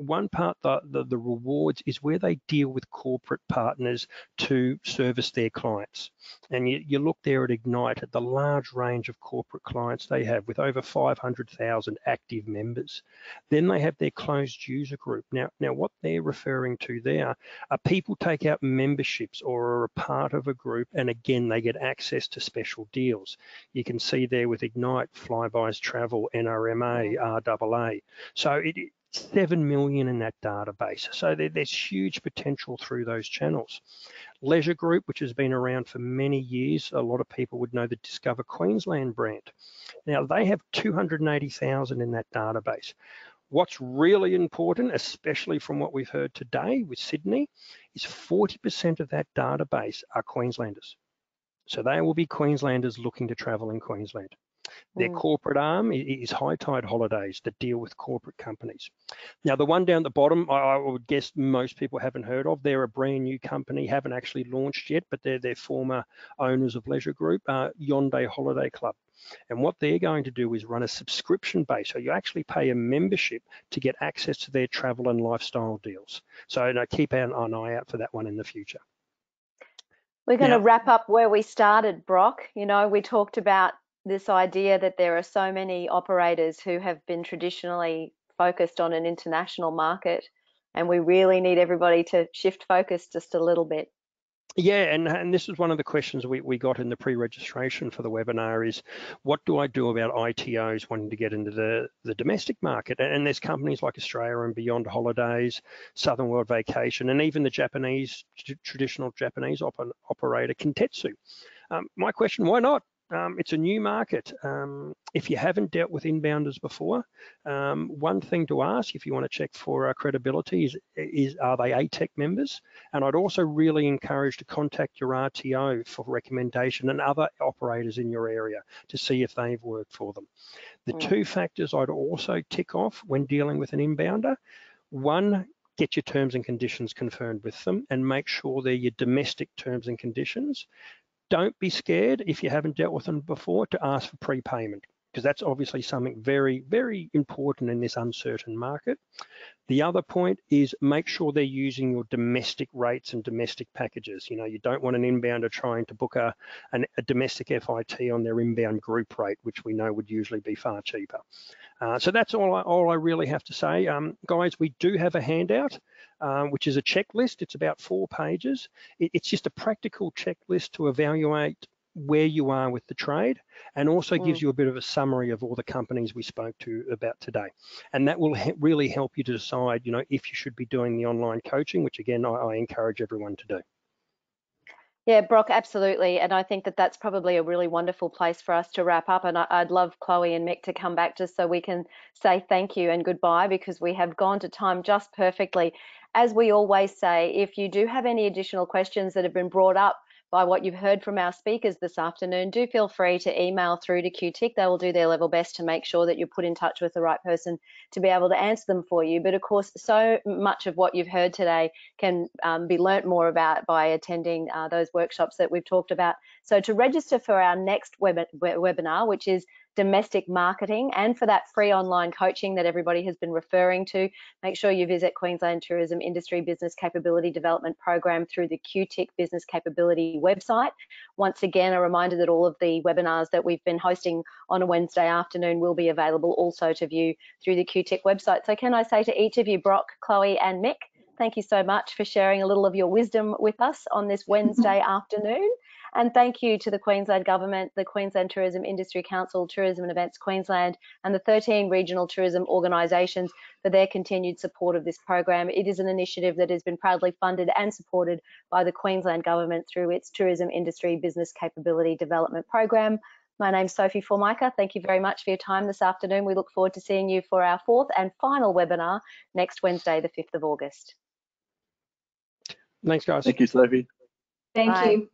Speaker 2: one part, the, the, the, rewards is where they deal with corporate partners to service their clients. And you, you look there at Ignite at the large range of corporate clients they have with over 500,000 active members. Then they have their closed user group. Now, now what they're referring to there are people take out memberships or are a part of a group and again, they get access to special deals. You can see there with Ignite, flybuys Travel, NRMA, RAA. So it, 7 million in that database. So there, there's huge potential through those channels. Leisure Group, which has been around for many years, a lot of people would know the Discover Queensland brand. Now they have 280,000 in that database. What's really important, especially from what we've heard today with Sydney, is 40% of that database are Queenslanders. So they will be Queenslanders looking to travel in Queensland. Their mm. corporate arm is High Tide Holidays that deal with corporate companies. Now, the one down the bottom, I would guess most people haven't heard of. They're a brand new company, haven't actually launched yet, but they're their former owners of Leisure Group, uh, Yonder Holiday Club. And what they're going to do is run a subscription base. So you actually pay a membership to get access to their travel and lifestyle deals. So you know, keep an, an eye out for that one in the future.
Speaker 1: We're going to wrap up where we started, Brock. You know, we talked about this idea that there are so many operators who have been traditionally focused on an international market and we really need everybody to shift focus just a little bit.
Speaker 2: Yeah, and, and this is one of the questions we, we got in the pre-registration for the webinar is what do I do about ITOs wanting to get into the, the domestic market? And there's companies like Australia and Beyond Holidays, Southern World Vacation, and even the Japanese, traditional Japanese op operator Kintetsu. Um, my question, why not? Um, it's a new market. Um, if you haven't dealt with inbounders before, um, one thing to ask if you want to check for uh, credibility is, is are they ATEC members? And I'd also really encourage to contact your RTO for recommendation and other operators in your area to see if they've worked for them. The mm. two factors I'd also tick off when dealing with an inbounder, one, get your terms and conditions confirmed with them and make sure they're your domestic terms and conditions. Don't be scared if you haven't dealt with them before to ask for prepayment because that's obviously something very, very important in this uncertain market. The other point is make sure they're using your domestic rates and domestic packages. You know, you don't want an inbounder trying to book a, an, a domestic FIT on their inbound group rate, which we know would usually be far cheaper. Uh, so that's all I, all I really have to say. Um, guys, we do have a handout, um, which is a checklist. It's about four pages. It, it's just a practical checklist to evaluate where you are with the trade and also mm. gives you a bit of a summary of all the companies we spoke to about today. And that will he really help you to decide, you know, if you should be doing the online coaching, which again, I, I encourage everyone to do.
Speaker 1: Yeah, Brock, absolutely. And I think that that's probably a really wonderful place for us to wrap up. And I'd love Chloe and Mick to come back just so we can say thank you and goodbye because we have gone to time just perfectly. As we always say, if you do have any additional questions that have been brought up, by what you've heard from our speakers this afternoon, do feel free to email through to QTIC. They will do their level best to make sure that you're put in touch with the right person to be able to answer them for you. But of course, so much of what you've heard today can um, be learnt more about by attending uh, those workshops that we've talked about. So to register for our next web webinar, which is domestic marketing and for that free online coaching that everybody has been referring to, make sure you visit Queensland Tourism Industry Business Capability Development Program through the QTIC Business Capability website. Once again, a reminder that all of the webinars that we've been hosting on a Wednesday afternoon will be available also to view through the QTIC website. So can I say to each of you, Brock, Chloe and Mick, thank you so much for sharing a little of your wisdom with us on this Wednesday afternoon. And thank you to the Queensland Government, the Queensland Tourism Industry Council, Tourism and Events Queensland, and the 13 regional tourism organisations for their continued support of this program. It is an initiative that has been proudly funded and supported by the Queensland Government through its Tourism Industry Business Capability Development Program. My name's Sofie Formica. Thank you very much for your time this afternoon. We look forward to seeing you for our fourth and final webinar next Wednesday, the 5th of August.
Speaker 2: Thanks, guys.
Speaker 4: Thank you, Sofie.
Speaker 3: Thank Bye. you.